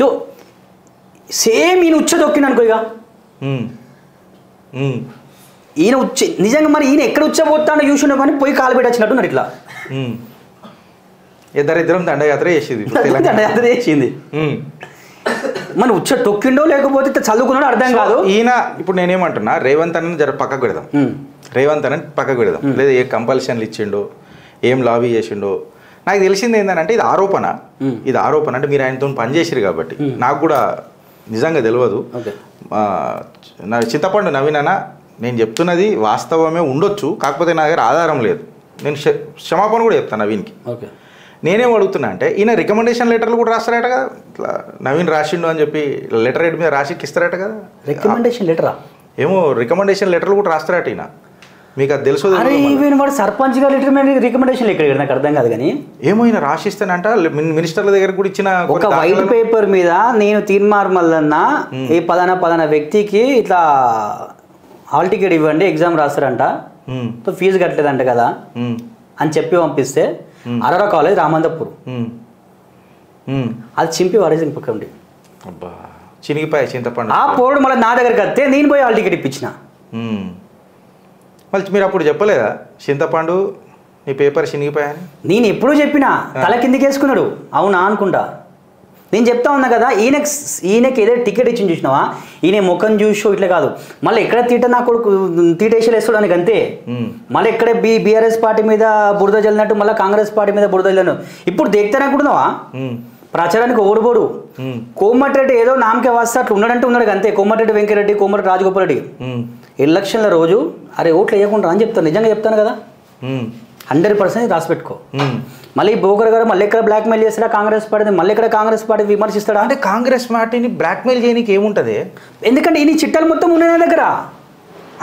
తో సేమ్ ఈయన ఉచ్చ దొక్కిండు అనుకో ఇక ఈయన ఉచ్చ నిజంగా మరి ఈయన ఎక్కడ ఉచ్చ పోతాడో చూసిండో కానీ పోయి కాలు పెట్టచ్చినట్టున్నారు ఇట్లా. ఇద్దరిద్దరం దండయాత్ర చేసేది దండయాత్ర చేసింది. మన ఉచ్చ తొక్కిండో లేకపోతే చదువుకున్నాడో అర్థం కాదు. ఈయన ఇప్పుడు నేనేమంటున్నా రేవంత్ అన్న జర పక్కకు పెడదాం. రేవంత్ అని పక్కకు పెడదాం. లేదా ఏ కంపల్షన్లు ఇచ్చిండో ఏం లాబీ చేసిండో. నాకు తెలిసింది ఏంటంటే ఇది ఆరోపణ. ఇది ఆరోపణ అంటే మీరు ఆయనతో పనిచేసిరు కాబట్టి. నాకు కూడా నిజంగా తెలియదు నా చింతపండు నవీన్ అన్న నేను చెప్తున్నది వాస్తవమే ఉండొచ్చు కాకపోతే నా దగ్గర ఆధారం లేదు. నేను క్ష- క్షమాపణ కూడా చెప్తాను నవీన్కి. ఓకే. నేనేం అడుగుతున్నా అంటే ఈయన రికమెండేషన్ లెటర్లు కూడా రాస్తారట కదా? ఇట్లా నవీన్ రాసిండు అని చెప్పి లెటర్ హెడ్ మీద రాసి ఇస్తారట కదా? రికమెండేషన్ లెటరా ఏమో రికమెండేషన్ లెటర్లు కూడా రాస్తారట ఈయన. మీకు అది తెలుసు వాడు సర్పంచ్ గారు లెటర్ మీద రికమెండేషన్ ఇక్కడ నాకు అర్థం కాదు కానీ. ఏమో ఈయన రాసిస్తానంట మిన్- మినిస్టర్ల దగ్గర కూడా ఇచ్చిన ఒక వైట్ పేపర్ మీద నేను తీర్మార్ మల్లన్న ఈ పలానా పలానా వ్యక్తికి ఇట్లా హాల్ టికెట్ ఇవ్వండి ఎగ్జామ్ రాస్తారంట. ఫీజు కట్టలేదంట కదా. అని చెప్పి పంపిస్తే అరవై కాలేజ్. మ్మ్. అది చింపి వాడేసి పక్కండి అబ్బా చినిగిపాయ చింతపండు. ఆ పోడు మళ్ళీ నా దగ్గరికి వస్తే నేను పోయి హాల్ టికెట్ ఇప్పించిన. మళ్ళీ మీరు అప్పుడు చెప్పలేదా? చింతపండు నీ పేపర్ చినిగిపాయని నేను ఎప్పుడూ చెప్పినా తల కిందికి వేసుకున్నాడు అవునా అనుకుంటా. నేను చెప్తా ఉన్నా కదా ఈయనకి ఈయనకి ఏదో టికెట్ ఇచ్చి చూసినావా ఈయన ముఖం చూసో ఇట్లా కాదు మళ్ళీ ఎక్కడ తీట నా కొడుకు తీటేసి వేసుకోవడానికి అంతే. మళ్ళీ ఎక్కడ బీ బీఆర్ఎస్ పార్టీ మీద బురద జల్లినట్టు మళ్ళీ కాంగ్రెస్ పార్టీ మీద బురద జల్లను ఇప్పుడు మ్మ్. ప్రచారానికి ఓడిపోడు. కోమటిరెడ్డి ఏదో నామకే వస్తే అట్లా ఉన్నాడంటే ఉన్నాడు అంతే కోమటిరెడ్డి వెంకరెడ్డి కోమటిరెడ్డి రాజగోపాల్ రెడ్డి. ఎలక్షన్ల రోజు అరే ఓట్లు వేయకుండా అని చెప్తాను నిజంగా చెప్తాను కదా. హండ్రెడ్ పర్సెంట్ రాసి పెట్టుకో. మళ్ళీ బోకర్ గారు మళ్ళీ ఎక్కడ బ్లాక్మెయిల్ చేస్తాడా కాంగ్రెస్ పార్టీ? మళ్ళీ ఎక్కడ కాంగ్రెస్ పార్టీ విమర్శిస్తాడా? అంటే కాంగ్రెస్ పార్టీని బ్లాక్మెయిల్ చేయడానికి ఏముంటుంది? ఎందుకంటే ఈ చిట్టాలు మొత్తం ఉన్నాయి నా దగ్గర.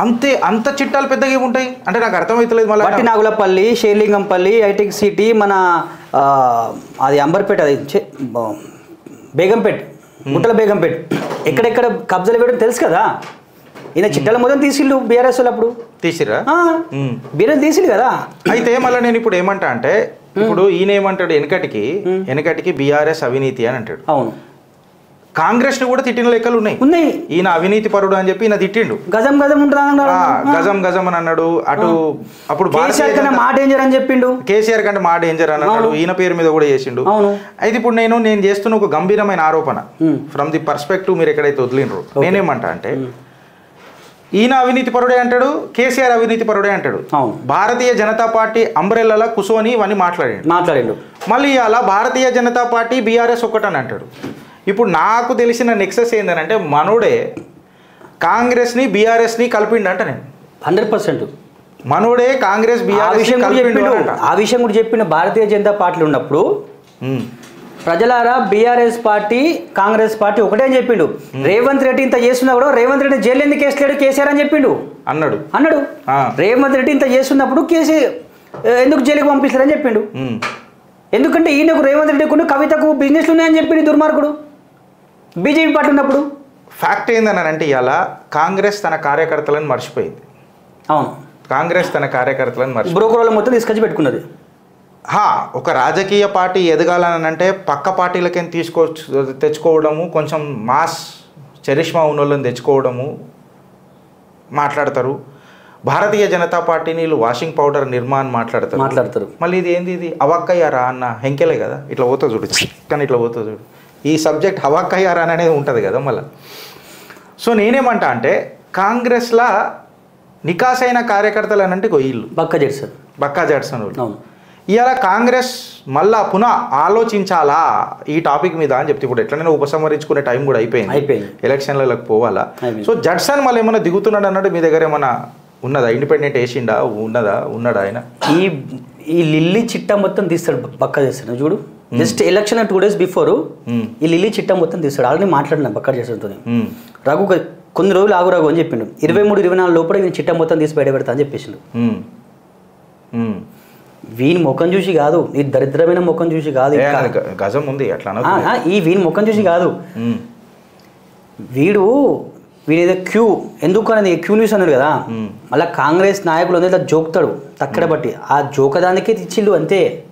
అంతే అంత చిట్టాలు పెద్దగా ఏముంటాయి? అంటే నాకు అర్థమవుతలేదు మళ్ళీ. నాగులపల్లి షేర్లింగంపల్లి ఐటెక్ సిటీ మన అది అంబర్పేట అది బేగంపేట్ గుట్టల బేగంపేట్. ఎక్కడెక్కడ కబ్జాలు వేయడం తెలుసు కదా? ఈయన చిట్టాల మొత్తం తీసిళ్ళు బీఆర్ఎస్ అప్పుడు? తీసిరా. బీఆర్ఎస్ తీసిళ్ళు కదా? అయితే మళ్ళీ నేను ఇప్పుడు ఏమంటా అంటే ఇప్పుడు ఈయన ఏమంటాడు వెనకటికి వెనకటికి బీఆర్ఎస్ అవినీతి అని అంటాడు. అవును. కాంగ్రెస్ను కూడా తిట్టిన లెక్కలు ఉన్నాయి. ఉన్నాయి. ఈయన అవినీతి పరుడు అని చెప్పి ఈయన తిట్టిండు. గజం గజం ఉంటుంది గజం గజం అని అన్నాడు. అటు అప్పుడు కేసీఆర్ కన్నా జనతా- మా డేంజర్ అని చెప్పిండు. కేసీఆర్ కంటే మా డేంజర్ అని అన్నాడు. ఈయన పేరు మీద కూడా చేసిండు. అయితే ఇప్పుడు నేను నేను చేస్తున్న ఒక గంభీరమైన ఆరోపణ. ఫ్రమ్ ది పర్స్పెక్టివ్ మీరు ఎక్కడైతే వదిలినరు నేనేమంటా అంటే ఈయన అవినీతి పరుడే అంటాడు కేసీఆర్ అవినీతి పరుడే అంటాడు. అవును. భారతీయ జనతా పార్టీ అంబ్రెల్లాల కుసోని ఇవన్నీ మాట్లాడాడు. మాట్లాడిండు. మళ్ళీ అలా భారతీయ జనతా పార్టీ బీఆర్ఎస్ ఒక్కటని అంటాడు. ఇప్పుడు నాకు తెలిసిన నెక్సెస్ ఏంటంటే మనోడే కాంగ్రెస్ని బీఆర్ఎస్ని కలిపిండు అంట నేను. Hundred percent. మనోడే కాంగ్రెస్ బీఆర్ఎస్ ఆ విషయం కూడా చెప్పిండు భారతీయ జనతా పార్టీలో ఉన్నప్పుడు ప్రజలారా బీఆర్ఎస్ పార్టీ కాంగ్రెస్ పార్టీ ఒకటే అని చెప్పిండు. రేవంత్ రెడ్డి ఇంత చేస్తున్నా కూడా రేవంత్ రెడ్డి జైలు ఎందుకు వేసలేడు కేసీఆర్ అని చెప్పిండు. అన్నాడు. అన్నాడు. రేవంత్ రెడ్డి ఇంత చేస్తున్నప్పుడు కేసీ ఎందుకు జైలుకి పంపిస్తారని చెప్పిండు. ఎందుకంటే ఈయనకు రేవంత్ రెడ్డికి కవితకు బిజినెస్లు ఉన్నాయని చెప్పిండు దుర్మార్గుడు. బీజేపీ పార్టీ ఉన్నప్పుడు. ఫ్యాక్ట్ ఏందనంటే ఇవాళ కాంగ్రెస్ తన కార్యకర్తలను మర్చిపోయింది. అవును. కాంగ్రెస్ తన కార్యకర్తలను మర్చిపోయింది. బ్రోకర్ వాళ్ళు మొత్తం తీసుకొచ్చి పెట్టుకున్నది. ఒక రాజకీయ పార్టీ ఎదగాలని అంటే పక్క పార్టీలకేం తీసుకో తెచ్చుకోవడము కొంచెం మాస్ చరిష్మా ఉన్న వాళ్ళని తెచ్చుకోవడము మాట్లాడతారు. భారతీయ జనతా పార్టీని వీళ్ళు వాషింగ్ పౌడర్ నిర్మాణ్ మాట్లాడతారు. మాట్లాడతారు. మళ్ళీ ఇది ఏంది ఇది? అవాక్కయ్యారా అన్న హెంకెలే కదా? ఇట్లా పోతా చూడు కానీ ఇట్లా పోతా చూడు. ఈ సబ్జెక్ట్ హవాక్కయ్యారా అని అనేది ఉంటుంది కదా మళ్ళీ. సో నేనేమంటా అంటే కాంగ్రెస్లా నికాసైన కార్యకర్తలు అని అంటే వీళ్ళు. పక్క చేస్తారు బక్కా జాడ్సన్ వాళ్ళు. అవును. ఇవాళ కాంగ్రెస్ మళ్ళా పునః ఆలోచించాలా ఈ టాపిక్ మీద అని చెప్తే ఇప్పుడు ఎట్లనైనా ఉపసంహరించుకునే టైం కూడా అయిపోయింది. అయిపోయింది. ఎలక్షన్లకు పోవాలా. సో జడ్సన్ మళ్ళీ ఏమైనా దిగుతున్నాడు అన్నట్టు మీ దగ్గర ఏమైనా ఉన్నదా? ఇండిపెండెంట్ వేసిండా? ఉన్నదా? ఉన్నాడా ఆయన? ఈ ఈ లిల్లీ చిట్టా మొత్తం తీస్తాడు పక్క చేస్తాడు. చూడు. Just election two days before. ఈ లిల్లీ చిట్టా మొత్తం తీస్తాడు. ఆల్రెడీ మాట్లాడినా పక్క ఉమ్, రఘు కొన్ని రోజులు ఆగు రఘు అని చెప్పిండు. ఇరవై మూడు ఇరవై నాలుగు లోపల నేను చిట్టా మొత్తం తీసి బయట పెడతా అని చెప్పేసిండు. వీని ముఖం చూసి కాదు. ఈ దరిద్రమైన ముఖం చూసి కాదు గజం ఉంది అట్లా ఈ వీని ముఖం చూసి కాదు. వీడు వీనేదో క్యూ ఎందుకు అనేది క్యూ న్యూస్ అన్నాడు కదా. మళ్ళీ కాంగ్రెస్ నాయకులు అనేది జోక్తాడు తక్కడ బట్టి. ఆ జోకదానికి ఇచ్చిళ్ళు అంతే.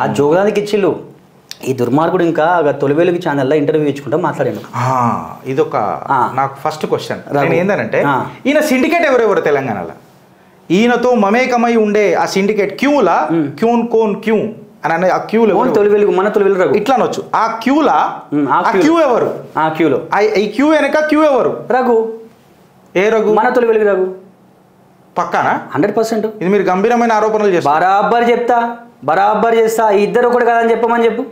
ఆ జోకదానికి ఇచ్చిళ్ళు. ఈ దుర్మార్గుడు ఇంకా ఆ తొలివేలుగు ఛానల్లో ఇంటర్వ్యూ ఇచ్చుకుంటా మాట్లాడాడు. ఆ, ఇదొక. నాకు ఫస్ట్ క్వశ్చన్ ఏంటంటే. ఈయన సిండికేట్ ఎవరెవరు తెలంగాణలో? ఈయనతో మమేకమై ఉండే ఆ సిండికేట్ క్యూలా క్యూన్ కోన్ క్యూ అని అనే ఆ క్యూలు? తొలి వెలుగు మన తొలి వెలుగు ఇట్లా అనొచ్చు. ఆ క్యూలా ఆ క్యూ. ఎవరు? ఆ క్యూలో. ఈ క్యూ వెనక క్యూ ఎవరు? రఘు. ఏ రఘు? మన తొలి వెలుగు రఘు. పక్కానా? Hundred percent. ఇది మీరు గంభీరమైన ఆరోపణలు చేస్తారు. బరాబర్ చెప్తా. బరాబర్ చేస్తా. ఇద్దరు కూడా కాదని చెప్పమని చెప్పు.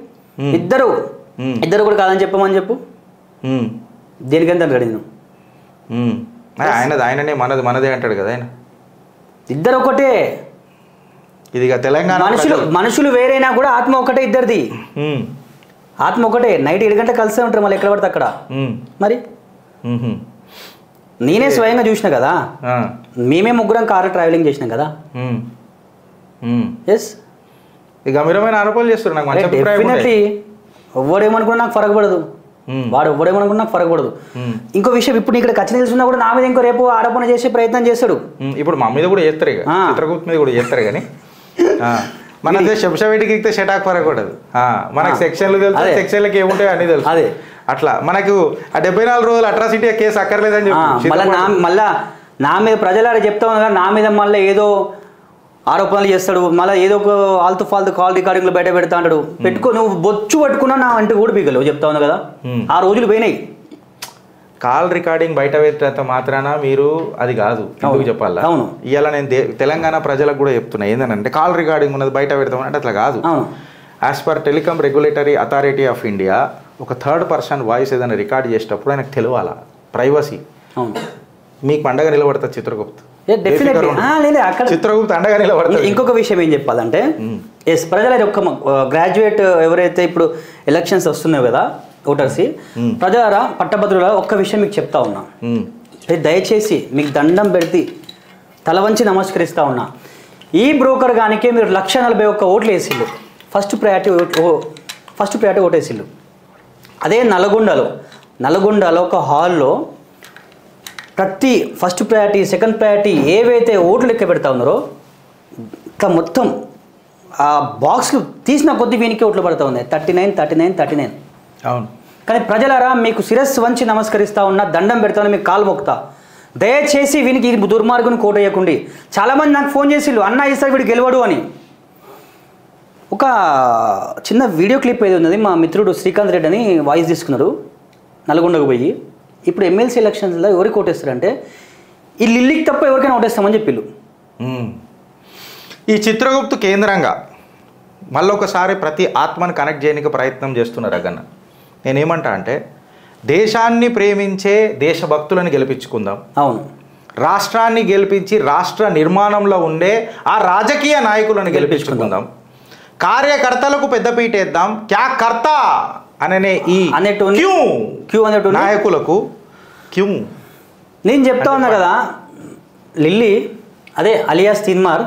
ఇద్దరు. ఇద్దరు కూడా కాదని చెప్పమని చెప్పు. దేనికంత నేను. ఆ, ఆయనది ఆయననే మనది మనదే అంటాడు కదా ఆయన. ఇద్దరు ఒకటే ఇది ఇక తెలంగాణ మనుషులు మనుషులు వేరైనా కూడా ఆత్మ ఒకటే ఇద్దరిది. ఆత్మ ఒకటే. నైట్ ఏడు గంటలు కలిసే ఉంటారు మళ్ళీ ఎక్కడ పడితే అక్కడ. మరి. నేనే స్వయంగా చూసిన కదా? మేమే ముగ్గురం కారు ట్రావెలింగ్ చేసినాం కదా. ఎస్? గంభీరమైన ఆరోపణలు చేస్తారు నాకు డెఫినెట్లీ ఎవడేమనుకున్నా నాకు ఫరక పడదు ఉమ్. వాడు ఎవడేమనుకున్నా నాకు ఉమ్. ఇంకో విషయం ఇప్పుడు ఇక్కడ ఖచ్చితంగా తెలుసున్నా కూడా నా మీద ఇంకో రేపు ఆరోపణ చేసే ప్రయత్నం చేస్తాడు ఉమ్, ఇప్పుడు మా మీద కూడా చేస్తారు ఇక. చిత్రగుప్త మీద కూడా చేస్తారు కానీ. మన శంషావేటికి ఎక్కితే షటాక్ పరగకూడదు ఆ, మనకు. సెక్షన్లు తెలుసు. సెక్షన్లకి ఏముంటాయో అన్ని తెలుసు. అదే. అట్లా. మనకు ఆ డెబ్బై నాలుగు రోజులు అట్రాసిటీ కేసు అక్కర్లేదని చెప్పి. మళ్ళా నా మీద ప్రజలారా చెప్తా ఉన్నా నా మీద మళ్ళీ ఏదో ఆరోపణలు చేస్తాడు. మళ్ళీ ఏదో ఒక ఆల్తు ఫాల్తు కాల్ రికార్డింగ్లు బయట పెడతా అంటాడు. పెట్టుకో నువ్వు బొచ్చు పట్టుకున్నా నా అంటే కూడా పీకలేవు. చెప్తా ఉన్నా కదా. ఆ రోజులు పోయినాయి. కాల్ రికార్డింగ్ బయట పెట్టేంత మాత్రాన మీరు అది కాదు. ఎందుకు. చెప్పాలా? అవును. ఇవాళ నేను తెలంగాణ ప్రజలకు కూడా చెప్తున్నా. ఏంటంటే కాల్ రికార్డింగ్ ఉన్నది బయట పెడతామని అంటే అట్లా కాదు. As per telecom regulatory authority of India ఒక థర్డ్ పర్సన్ వాయిస్ ఏదైనా రికార్డ్ చేసేటప్పుడు ఆయనకు తెలియాలా ప్రైవసీ మీకు అండగా నిలబడతా చిత్రగుప్త్. లేదు అక్కడ చిత్రగుప్త్ అండగా ఇంకొక విషయం ఏం చెప్పాలంటే. ఎస్ ప్రజల యొక్క గ్రాడ్యుయేట్ ఎవరైతే ఇప్పుడు ఎలక్షన్స్ వస్తున్నాయి కదా ఓటర్స్. ప్రజల పట్టభద్రుల ఒక్క విషయం మీకు చెప్తా ఉన్నా. దయచేసి మీకు దండం పెడితే తల వంచి నమస్కరిస్తా ఉన్నా. ఈ బ్రోకర్ గానికే మీరు లక్ష నలభై ఒక్క ఓట్లు వేసిళ్ళు first priority first priority vote వేసిళ్ళు అదే నల్గొండలో నల్గొండలో ఒక హాల్లో ప్రతి ఫస్ట్ ప్రయారిటీ సెకండ్ ప్రయారిటీ ఏవైతే ఓట్లు లెక్క పెడతా ఉన్నారో ఇట్లా మొత్తం ఆ బాక్స్లు తీసిన కొద్ది వీనికి ఓట్లు పడతా ఉన్నాయి. Thirty nine thirty nine thirty nine అవును. కానీ ప్రజలారా మీకు శిరస్సు వంచి నమస్కరిస్తా ఉన్నా దండం పెడతాను మీకు కాలు మొక్తా దయచేసి వీనికి ఈ దుర్మార్గుని కోటయ్యకుండి చాలామంది నాకు ఫోన్ చేసిళ్ళు అన్న ఈసారి వీడు గెలవడు అని. ఒక చిన్న వీడియో క్లిప్ ఏది ఉన్నది మా మిత్రుడు శ్రీకాంత్ రెడ్డి అని వాయిస్ తీసుకున్నారు నల్గొండకు పోయి. ఇప్పుడు ఎమ్మెల్సీ ఎలక్షన్స్లో ఎవరికి ఓటేస్తారంటే ఈ లిల్లికి తప్ప ఎవరికైనా ఓటేస్తామని చెప్పిళ్ళు. మ్మ్. ఈ చిత్రగుప్తు కేంద్రంగా మళ్ళొకసారి ప్రతి ఆత్మను కనెక్ట్ చేయడానికి ప్రయత్నం చేస్తున్నారు అగన్న నేనేమంటా అంటే దేశాన్ని ప్రేమించే దేశభక్తులను గెలిపించుకుందాం. అవును. రాష్ట్రాన్ని గెలిపించి రాష్ట్ర నిర్మాణంలో ఉండే ఆ రాజకీయ నాయకులను గెలిపించుకుందాం. కార్యకర్తలకు పెద్దపీట వేద్దాం క్యా కర్త? అననే ఈ క్యూ నాయకులకు క్యూ. నేను చెప్తా ఉన్నా కదా లిల్లీ అదే అలియాస్ తిన్మార్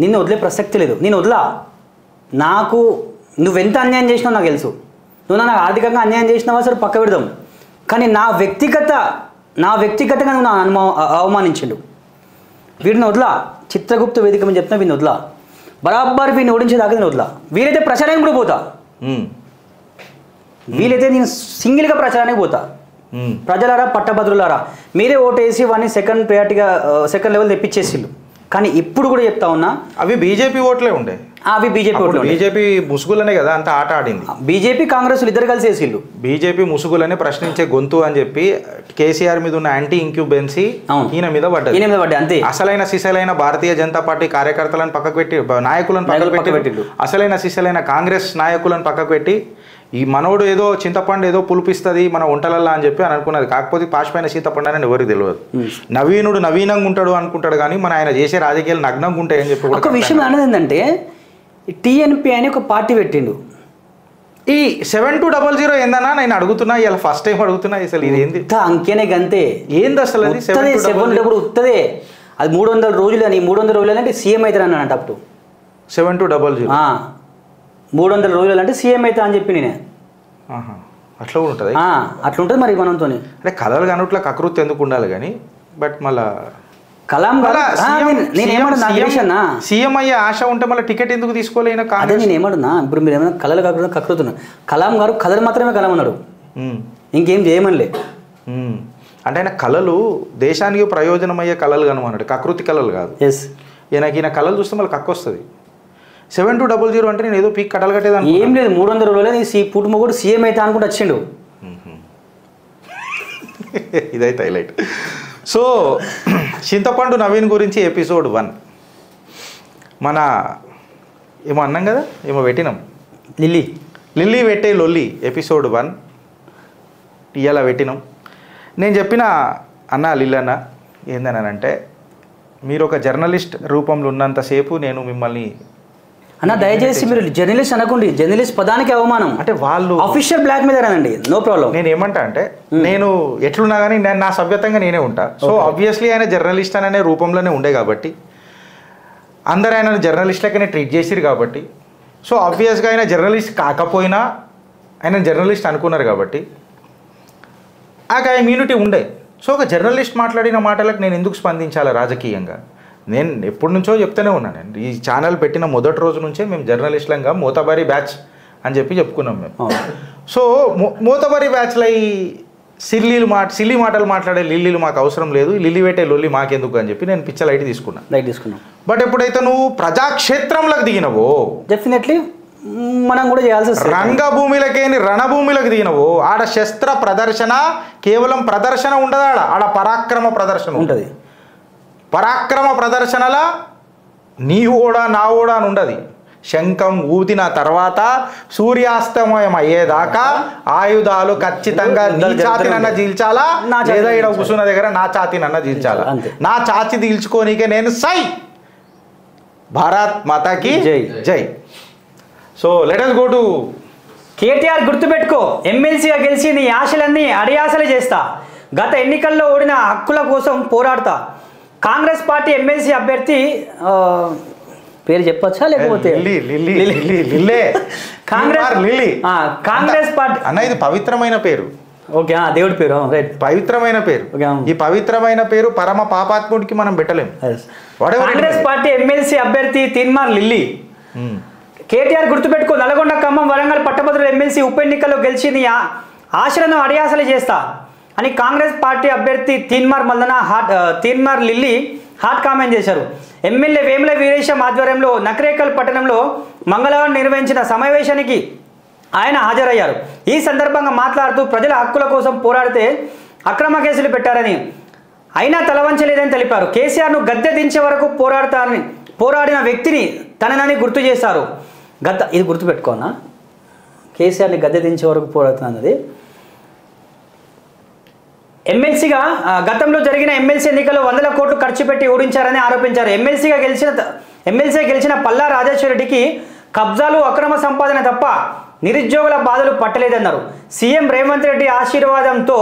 నిన్ను వదిలే ప్రసక్తి లేదు. నేను వదిలా. నాకు నువ్వెంత అన్యాయం చేసినావు నాకు తెలుసు. నువ్వు నాకు ఆర్థికంగా అన్యాయం చేసినావా సరే పక్క పెడదాం. కానీ నా వ్యక్తిగత నా వ్యక్తిగతంగా నువ్వు నా అనుమా అవమానించిండు. వీడిని వదిలా. చిత్రగుప్త వేదిక అని చెప్తున్నా వీడిని వదిలా. బరాబర్ వీడిని ఓడించేదాకా నేను వదిలా. వీలైతే ప్రచారానికి కూడా పోతా. వీలైతే నేను సింగిల్గా ప్రచారానికి పోతా. ప్రజలారా పట్టభద్రులారా మీరే ఓటేసి వాడిని సెకండ్ ప్రయారిటీగా సెకండ్ లెవెల్ తెప్పించేసిళ్ళు. కానీ ఇప్పుడు కూడా చెప్తా ఉన్నా అవి బీజేపీ ఓట్లే ఉండే. అవి బీజేపీ ఓట్లు బీజేపీ ముసుగులనే కదా అంత ఆట ఆడింది. బీజేపీ కాంగ్రెస్ ఇద్దరు కలిసి వేసిళ్ళు బీజేపీ ముసుగులని ప్రశ్నించే గొంతు అని చెప్పి కేసీఆర్ మీద ఉన్న యాంటీ ఇంక్యూబెన్సీ. ఈయన మీద పడ్డది. ఈయన మీద పడ్డాయి అంతే. అసలైన సిసలైన భారతీయ జనతా పార్టీ కార్యకర్తలను పక్కకు పెట్టి నాయకులను పక్కకు పెట్టి. అసలైన సిసలైన కాంగ్రెస్ నాయకులను పక్కకు పెట్టి ఈ మనోడు ఏదో చింతపండు ఏదో పులిపిస్తుంది మన వంటలల్లా అని చెప్పి అని అనుకున్నది. కాకపోతే పాసిపోయిన చింతపండు అని ఎవరికి తెలియదు. నవీనుడు నవీనంగా ఉంటాడు అనుకుంటాడు కానీ మన ఆయన చేసే రాజకీయాలు నగ్నంగా ఉంటాయని చెప్పి ఒక విషయం అనేది ఏంటంటే టీఎన్పి అని ఒక పార్టీ పెట్టిండు. ఈ సెవెన్ టూ డబల్ జీరో ఏందన్నా నేను అడుగుతున్నా ఇలా ఫస్ట్ టైం అడుగుతున్నా అసలు ఇది ఏంది? అంకెనే గంతే. ఏంది అసలు అది సెవెన్ డబల్ ఉత్తదే. అది మూడు వందల రోజులు అని మూడు వందల రోజులు అంటే సీఎం అవుతారు అన్నాడు అప్పుడు. Seven two double zero. మూడు వందల రోజులు అంటే సీఎం అవుతా అని చెప్పి నేనే. అట్లా కూడా ఉంటుంది? ఆ, అట్లుంటుంది మరి మనంతో అంటే కలలు కనుట్లా కకృతి ఎందుకు ఉండాలి కానీ బట్ మళ్ళా కలాం సీఎం అయ్యే ఆశ ఉంటే మళ్ళీ టికెట్ ఎందుకు తీసుకోలేనా అదే నేను ఏమంటున్నా ఇప్పుడు మీరు ఏమైనా కళలు కాకుండా కకృతున్నా కలాం గారు కథలు మాత్రమే కలమన్నాడు ఉమ్, ఇంకేం చేయమనిలే. అంటే ఆయన కళలు దేశానికి ప్రయోజనం అయ్యే కళలు కనమన్నాడు కకృతి కళలు కాదు. ఎస్ ఈయనకి ఈయన కళలు చూస్తే మళ్ళీ కక్క వస్తుంది. సెవెన్ టూ డబుల్ జీరో అంటే నేను ఏదో పీక్ కట్టలు కట్టేదాన్ని ఏం లేదు మూడు వందల రోజులు సీ పుట్టుమొగుడు సీఎం అయితే అనుకుంటూ వచ్చిండు. ఇదైతే హైలైట్. సో చింతపండు నవీన్ గురించి ఎపిసోడ్ వన్. మన ఏమో అన్నాం కదా? ఏమో పెట్టినాం. లిల్లీ. లిల్లీ పెట్టే లొల్లి ఎపిసోడ్ వన్. ఇవాళ పెట్టినాం. నేను చెప్పిన అన్న లిల్లన్న ఏందనంటే మీరు ఒక జర్నలిస్ట్ రూపంలో ఉన్నంతసేపు నేను మిమ్మల్ని అన్న దయచేసి మీరు జర్నలిస్ట్ అనకండి. జర్నలిస్ట్ పదానికి అవమానం. అంటే వాళ్ళు అఫీషియల్ బ్లాక్ మీద అనండి. నో ప్రాబ్లం నేను ఏమంటా అంటే నేను ఎట్లున్నా కానీ నేను నా సభ్యతంగా నేనే ఉంటా. సో ఆబ్వియస్లీ ఆయన జర్నలిస్ట్ అనే రూపంలోనే ఉండే కాబట్టి అందరు ఆయన జర్నలిస్ట్ లెక్కనే ట్రీట్ చేసిరు కాబట్టి సో ఆబ్వియస్గా ఆయన జర్నలిస్ట్ కాకపోయినా ఆయన జర్నలిస్ట్ అనుకున్నారు కాబట్టి ఆ ఇమ్యూనిటీ ఉండే. సో ఒక జర్నలిస్ట్ మాట్లాడిన మాటలకు నేను ఎందుకు స్పందించాలి రాజకీయంగా? నేను ఎప్పటి నుంచో చెప్తూనే ఉన్నాను నేను. ఈ ఛానల్ పెట్టిన మొదటి రోజు నుంచే మేము జర్నలిస్టులంగా మోతబారి బ్యాచ్ అని చెప్పి చెప్పుకున్నాం మేము. సో మోతబరి బ్యాచ్లో ఈ సిల్లీలు మాట సిల్లి మాటలు మాట్లాడే లిల్లీలు మాకు అవసరం లేదు. లిల్లీ పెట్టే లొల్లి మాకెందుకు అని చెప్పి నేను పిచ్చ లైట్ తీసుకున్నా. లైట్ తీసుకున్నాం. బట్ ఎప్పుడైతే నువ్వు ప్రజాక్షేత్రంలోకి దిగినవో డెఫినెట్లీ మనం కూడా చేయాల్సి వస్తుంది. రంగభూమిలకేని రణభూమిలకు దిగినవో ఆడ శస్త్ర ప్రదర్శన కేవలం ప్రదర్శన ఉండదు ఆడ. ఆడ పరాక్రమ ప్రదర్శన ఉంటుంది. పరాక్రమ ప్రదర్శనల నీ ఓడా నా ఓడా అని ఉండదు. శంఖం ఊదిన తర్వాత సూర్యాస్తమయం అయ్యేదాకా ఆయుధాలు ఖచ్చితంగా నీ యుద్ధాలు ఛాతినన్న జరుగుతూనే చీల్చాలా నా ఛాతీ లేదా ఇక్కడ. కూర్చున్న దగ్గర నా ఛాతినన్న చీల్చాలా అంతే. నా చాచి తీల్చుకోనికే నేను సై. భారత్ మాతాకి జై. జై. So let us go to KTR గుర్తుపెట్టుకో. ఎమ్మెల్సీగా గెలిచి నీ ఆశలన్నీ అడియాసలు చేస్తా. గత ఎన్నికల్లో ఓడిన హక్కుల కోసం పోరాడతా. కాంగ్రెస్ పార్టీ ఎమ్మెల్సీ అభ్యర్థి పేరు చెప్పొచ్చా లేకపోతే? కాంగ్రెస్ కాంగ్రెస్ పార్టీ అన్న ఇది పవిత్రమైన పేరు. ఓకే ఆ, దేవుడి పేరు రైట్. పవిత్రమైన పేరు. ఈ పవిత్రమైన పేరు పరమ పాపాత్ముడికి మనం పెట్టలేం. Whatever it Congress. Party MLC అభ్యర్థి తిన్మార్ లిల్లీ. ఉమ్. కేటీఆర్ గుర్తుపెట్టుకో నల్గొండ ఖమ్మం వరంగల్ పట్టభద్రుల ఎమ్మెల్సీ ఉప ఎన్నికల్లో గెలిచి నీ ఆ- ఆశలను అడియాసలు చేస్తా. అని కాంగ్రెస్ పార్టీ అభ్యర్థి Teenmar Mallanna hot Teenmar Lilly hot comment చేశారు. ఎమ్మెల్యే వేముల వీరేశం ఆధ్వర్యంలో నకరేకల్ పట్టణంలో మంగళవారం నిర్వహించిన సమావేశానికి ఆయన హాజరయ్యారు. ఈ సందర్భంగా మాట్లాడుతూ ప్రజల హక్కుల కోసం పోరాడితే అక్రమ కేసులు పెట్టారని. అయినా తలవంచలేదని తెలిపారు. కేసీఆర్ను గద్దె దించే వరకు పోరాడతానని పోరాడిన వ్యక్తిని తననని గుర్తు చేశారు. గద్ద ఇది గుర్తుపెట్టుకోనా? కేసీఆర్ని గద్దె దించే వరకు పోరాడుతున్నది. ఎమ్మెల్సీగా గతంలో జరిగిన ఎమ్మెల్సీ ఎన్నికల్లో వందల కోట్లు ఖర్చు పెట్టి ఓడించారని ఆరోపించారు. ఎమ్మెల్సీగా గెలిచిన ఎమ్మెల్సీ గెలిచిన పల్లా రాజేశ్వరరెడ్డికి కబ్జాలు అక్రమ సంపాదన తప్ప నిరుద్యోగుల బాధలు పట్టలేదన్నారు. సీఎం రేవంత్ రెడ్డి ఆశీర్వాదంతో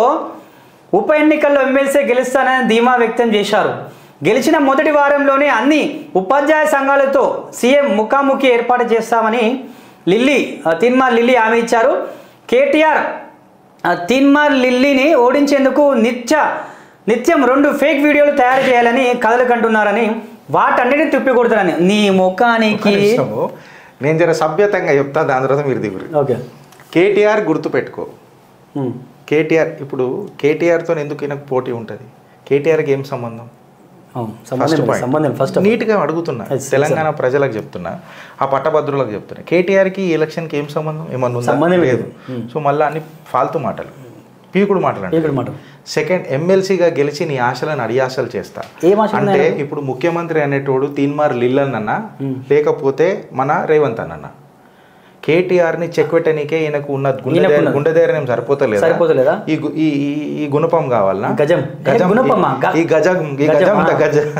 ఉప ఎన్నికల్లో ఎమ్మెల్సీ గెలుస్తానని ధీమా వ్యక్తం చేశారు. గెలిచిన మొదటి వారంలోనే అన్ని ఉపాధ్యాయ సంఘాలతో సీఎం ముఖాముఖి ఏర్పాటు చేస్తామని లిల్లీ తిన్మా లిల్లీ హామీ ఇచ్చారు. కేటీఆర్ తీన్మార్ లిల్లీని ఓడించేందుకు నిత్య నిత్యం రెండు ఫేక్ వీడియోలు తయారు చేయాలని కథలు కంటున్నారని వాటన్నిటిని తిప్పికొడతారని నీ ముఖానికి. నేను జర సభ్యతంగా చెప్తా దాని తర్వాత మీరు దిగురు ఓకే. కేటీఆర్ గుర్తు పెట్టుకో కేటీఆర్ ఇప్పుడు కేటీఆర్తో ఎందుకు ఈయనకు పోటీ ఉంటుంది? కేటీఆర్కి ఏం సంబంధం? సంబంధం ఫస్ట్ నీట్గా అడుగుతున్నా. తెలంగాణ ప్రజలకు చెప్తున్నా. ఆ పట్టభద్రులకు చెప్తున్నా. కేటీఆర్కి ఈ ఎలక్షన్కి ఏం సంబంధం? ఏమన్నా? సంబంధం లేదు. లేదు. సో మళ్ళీ అన్ని ఫాల్తూ మాటలు. పీకుడు మాటలు సెకండ్ ఎమ్మెల్సీగా గెలిచి నీ ఆశలను అడియాసలు చేస్తా. అంటే? ఇప్పుడు ముఖ్యమంత్రి అనేటోడు తీన్మార్ లిల్లన్ అన్న లేకపోతే మన రేవంత్ అన్న కేటీఆర్ని చెక్ పెట్టనీకే ఈయనకు ఉన్న గుండె ధైర్యం- ఉన్నది. గుండె ధైర్యం సరిపోతలేదా? సరిపోతలేదా? ఈ ఈ గుణపం కావాలా గజం. గజం ఈ గజం ఈ గజం, గజం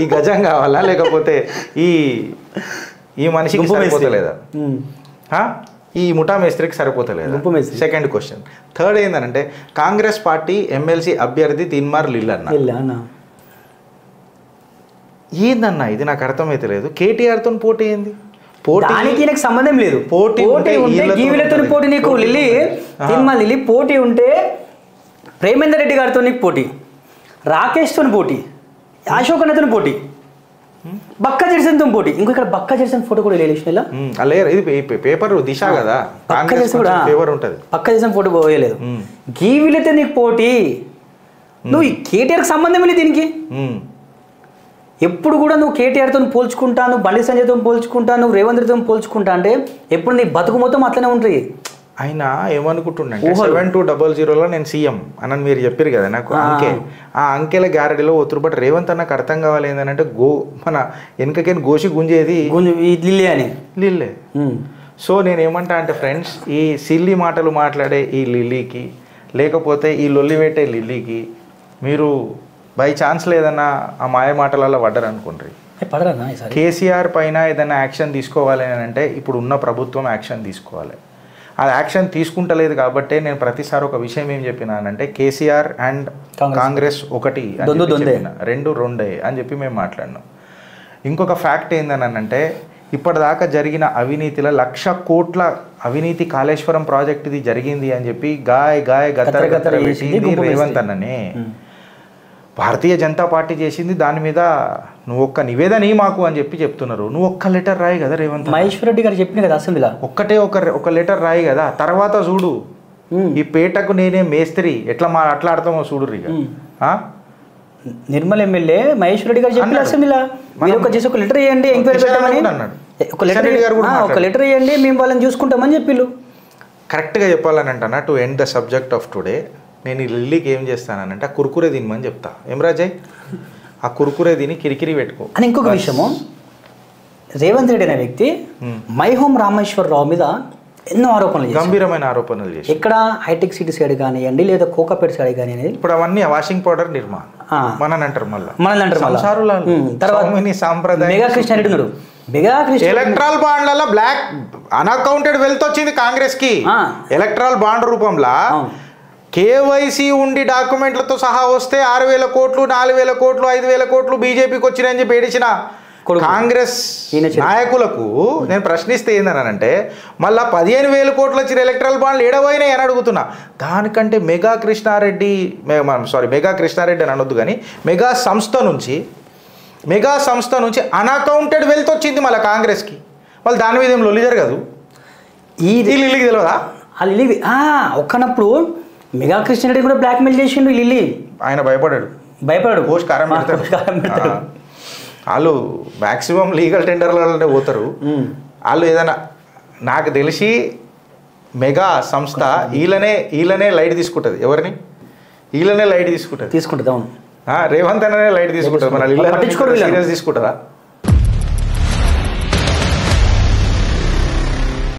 ఈ గజం కావాలా? లేకపోతే ఈ ఈ మనిషికి. సరిపోతలేదా? ఈ ముఠా మేస్త్రికి సరిపోతలేదు. సెకండ్ క్వశ్చన్ థర్డ్ ఏంటంటే కాంగ్రెస్ పార్టీ ఎమ్మెల్సీ అభ్యర్థి తిన్మార్ లిల్లన్న. ఏందన్నా? ఇది నాకు అర్థమైతే లేదు కేటీఆర్తో పోటీ ఏంది? దానికి నాకు సంబంధం లేదు. పోటీ ఉంటే జీవిలతో. పోటీ నీకు పోటీ లిల్లీ. Cinema lily? పోటీ ఉంటే ప్రేమేందర్ రెడ్డి గారితో నీకు పోటీ రాకేష్తో పోటీ అశోక్ అన్నతో పోటీ బక్క జెర్సన్తో పోటీ. ఇంకో ఇక్కడ బక్క జెర్సన్ ఫోటో కూడా లేరు. ఇది పేపర్ దిశ కదా. జెర్సన్ కూడా. పేపర్ ఉంటుంది. పక్క జెర్సన్ ఫోటో పోయలేదు. గీవిలతో నీకు పోటీ? నువ్వు ఈ కేటీఆర్కి సంబంధం లేదు దీనికి. ఎప్పుడు కూడా నువ్వు కేటీఆర్తో పోల్చుకుంటా నువ్వు బండి సంజయ్తో పోల్చుకుంటా నువ్వు రేవంత్ రెడ్డితో పోల్చుకుంటా అంటే ఎప్పుడు నీ బతుకు మొత్తం అట్లనే ఉంటుంది ఆయన ఏమనుకుంటుండంటే ఊహలు. సెవెన్ టూ డబల్ జీరోలో నేను సీఎం అని మీరు చెప్పారు కదా నాకు. అంకే ఆ అంకెల గ్యారెడీలో ఒత్తురు బట్ రేవంత్ అన్నకు అర్థం కావాలి ఏంటంటే గో మన వెనకకేని గోసి గుంజేది లిల్లీ అని లిల్లే. సో నేను ఏమంటా అంటే ఫ్రెండ్స్ ఈ సిల్లి మాటలు మాట్లాడే ఈ లిల్లీకి లేకపోతే ఈ లొల్లి పెట్టే లిల్లీకి మీరు బై ఛాన్స్ లేదన్నా ఆ మాయ మాటలలో పడ్డరు అనుకుంటారు కేసీఆర్ పైన ఏదైనా యాక్షన్ తీసుకోవాలి అని అంటే ఇప్పుడు ఉన్న ప్రభుత్వం యాక్షన్ తీసుకోవాలి ఆ యాక్షన్ తీసుకుంటలేదు కాబట్టే నేను ప్రతిసారి ఒక విషయం ఏం చెప్పినానంటే కేసీఆర్ అండ్ కాంగ్రెస్. ఒకటి. రెండు రెండే అని చెప్పి మేము మాట్లాడినాం ఇంకొక ఫ్యాక్ట్ ఏందనంటే ఇప్పటిదాకా జరిగిన అవినీతిలో లక్ష కోట్ల అవినీతి కాళేశ్వరం ప్రాజెక్ట్ ఇది జరిగింది అని చెప్పి గాయ్ గాయ్ చేసింది గుంపు రేవంత్. అన్ననే. భారతీయ జనతా పార్టీ చేసింది దాని మీద నువ్వు ఒక్క నివేదన మాకు అని చెప్పి చెప్తున్నారు నువ్వు ఒక్క లెటర్ రాయి కదా రేవంత్. మహేశ్వర్ రెడ్డి గారు చెప్పింది కదా అసెంబ్లీలో ఒక్కటే ఒక ఒక లెటర్ రాయి కదా తర్వాత చూడు. ఈ పేటకు నేనే మేస్త్రి ఎట్లా మా అట్లా ఆడతామో చూడు ఇక. ఆ? నిర్మల్ ఎమ్మెల్యే మహేశ్వర్ రెడ్డి గారు చెప్పిన. అసెంబ్లీలో మీరు ఒక చేసి ఒక లెటర్ ఇవ్వండి ఎంక్వైరీ పెట్టమని. ఒక లెటర్ ఒక. లెటర్ ఇవ్వండి మేము వాళ్ళని చూసుకుంటామని చెప్పిళ్ళు కరెక్ట్గా చెప్పాలని అంటానా to end the subject of today నేను ఈ లిల్లీకి ఏం చేస్తానంటే ఆ కురుకురే తినమని చెప్తా. ఏం రాజయ్? ఆ కురుకురే తిని కిరికిరి పెట్టుకో. అని ఇంకొక విషయము. రేవంత్ రెడ్డి అనే వ్యక్తి. మై హోమ్ రామేశ్వరరావు మీద ఎన్నో ఆరోపణలు గంభీరమైన ఆరోపణలు చేసి ఎక్కడ హైటెక్ సిటీ సైడ్ కానివ్వండి లేదా కోకాపేట సైడ్ కానివ్వండి ఇప్పుడు అవన్నీ వాషింగ్ పౌడర్ నిర్మా ఆ. మనని అంటారు మళ్ళీ. మనల్ని అంటారు తర్వాత సాంప్రదాయం. మెగా కృష్ణారెడ్డి ఉన్నాడు. మెగా కృష్ణ ఎలక్ట్రల్ బాండ్లలో బ్లాక్ అన్అకౌంటెడ్ వెల్త్ వచ్చింది కాంగ్రెస్కి. ఎలక్ట్రల్ బాండ్ రూపంలో. కేవైసీ ఉండి డాక్యుమెంట్లతో సహా వస్తే ఆరు వేల కోట్లు నాలుగు వేల కోట్లు ఐదు వేల కోట్లు బీజేపీకి వచ్చినాయని చెప్పి ఏడిచిన. కాంగ్రెస్. నాయకులకు నేను ప్రశ్నిస్తే ఏందనంటే మళ్ళా పదిహేను వేల కోట్లు వచ్చిన ఎలక్ట్రల్ బాండ్లు ఏడవైనాయి అని అడుగుతున్నా దానికంటే మెగా కృష్ణారెడ్డి సారీ మెగా కృష్ణారెడ్డి అని అనొద్దు కానీ మెగా సంస్థ నుంచి మెగా సంస్థ నుంచి అన్అకౌంటెడ్ వెల్త్ వచ్చింది మళ్ళీ కాంగ్రెస్కి వాళ్ళు దాని మీద ఏం లొల్లి జరగదు ఈ తెలియదా ఒక్కనప్పుడు మెగా కృష్ణారెడ్డి కూడా బ్లాక్మెయిల్ చేసిండు లిల్లీ. ఆయన భయపడాడు. భయపడాడు. పోస్ట్ కారం పెడతాడు. వాళ్ళు మ్యాక్సిమం లీగల్ టెండర్లలోనే పోతారు. వాళ్ళు ఏదైనా నాకు తెలిసి మెగా సంస్థ వీళ్ళనే వీళ్ళనే లైట్ తీసుకుంటుంది. ఎవరిని? వీళ్ళనే లైట్ తీసుకుంటుంది. తీసుకుంటుంది అవును. రేవంత్ అనే లైట్ తీసుకుంటుంది. మన. సీరియస్ తీసుకుంటుందా?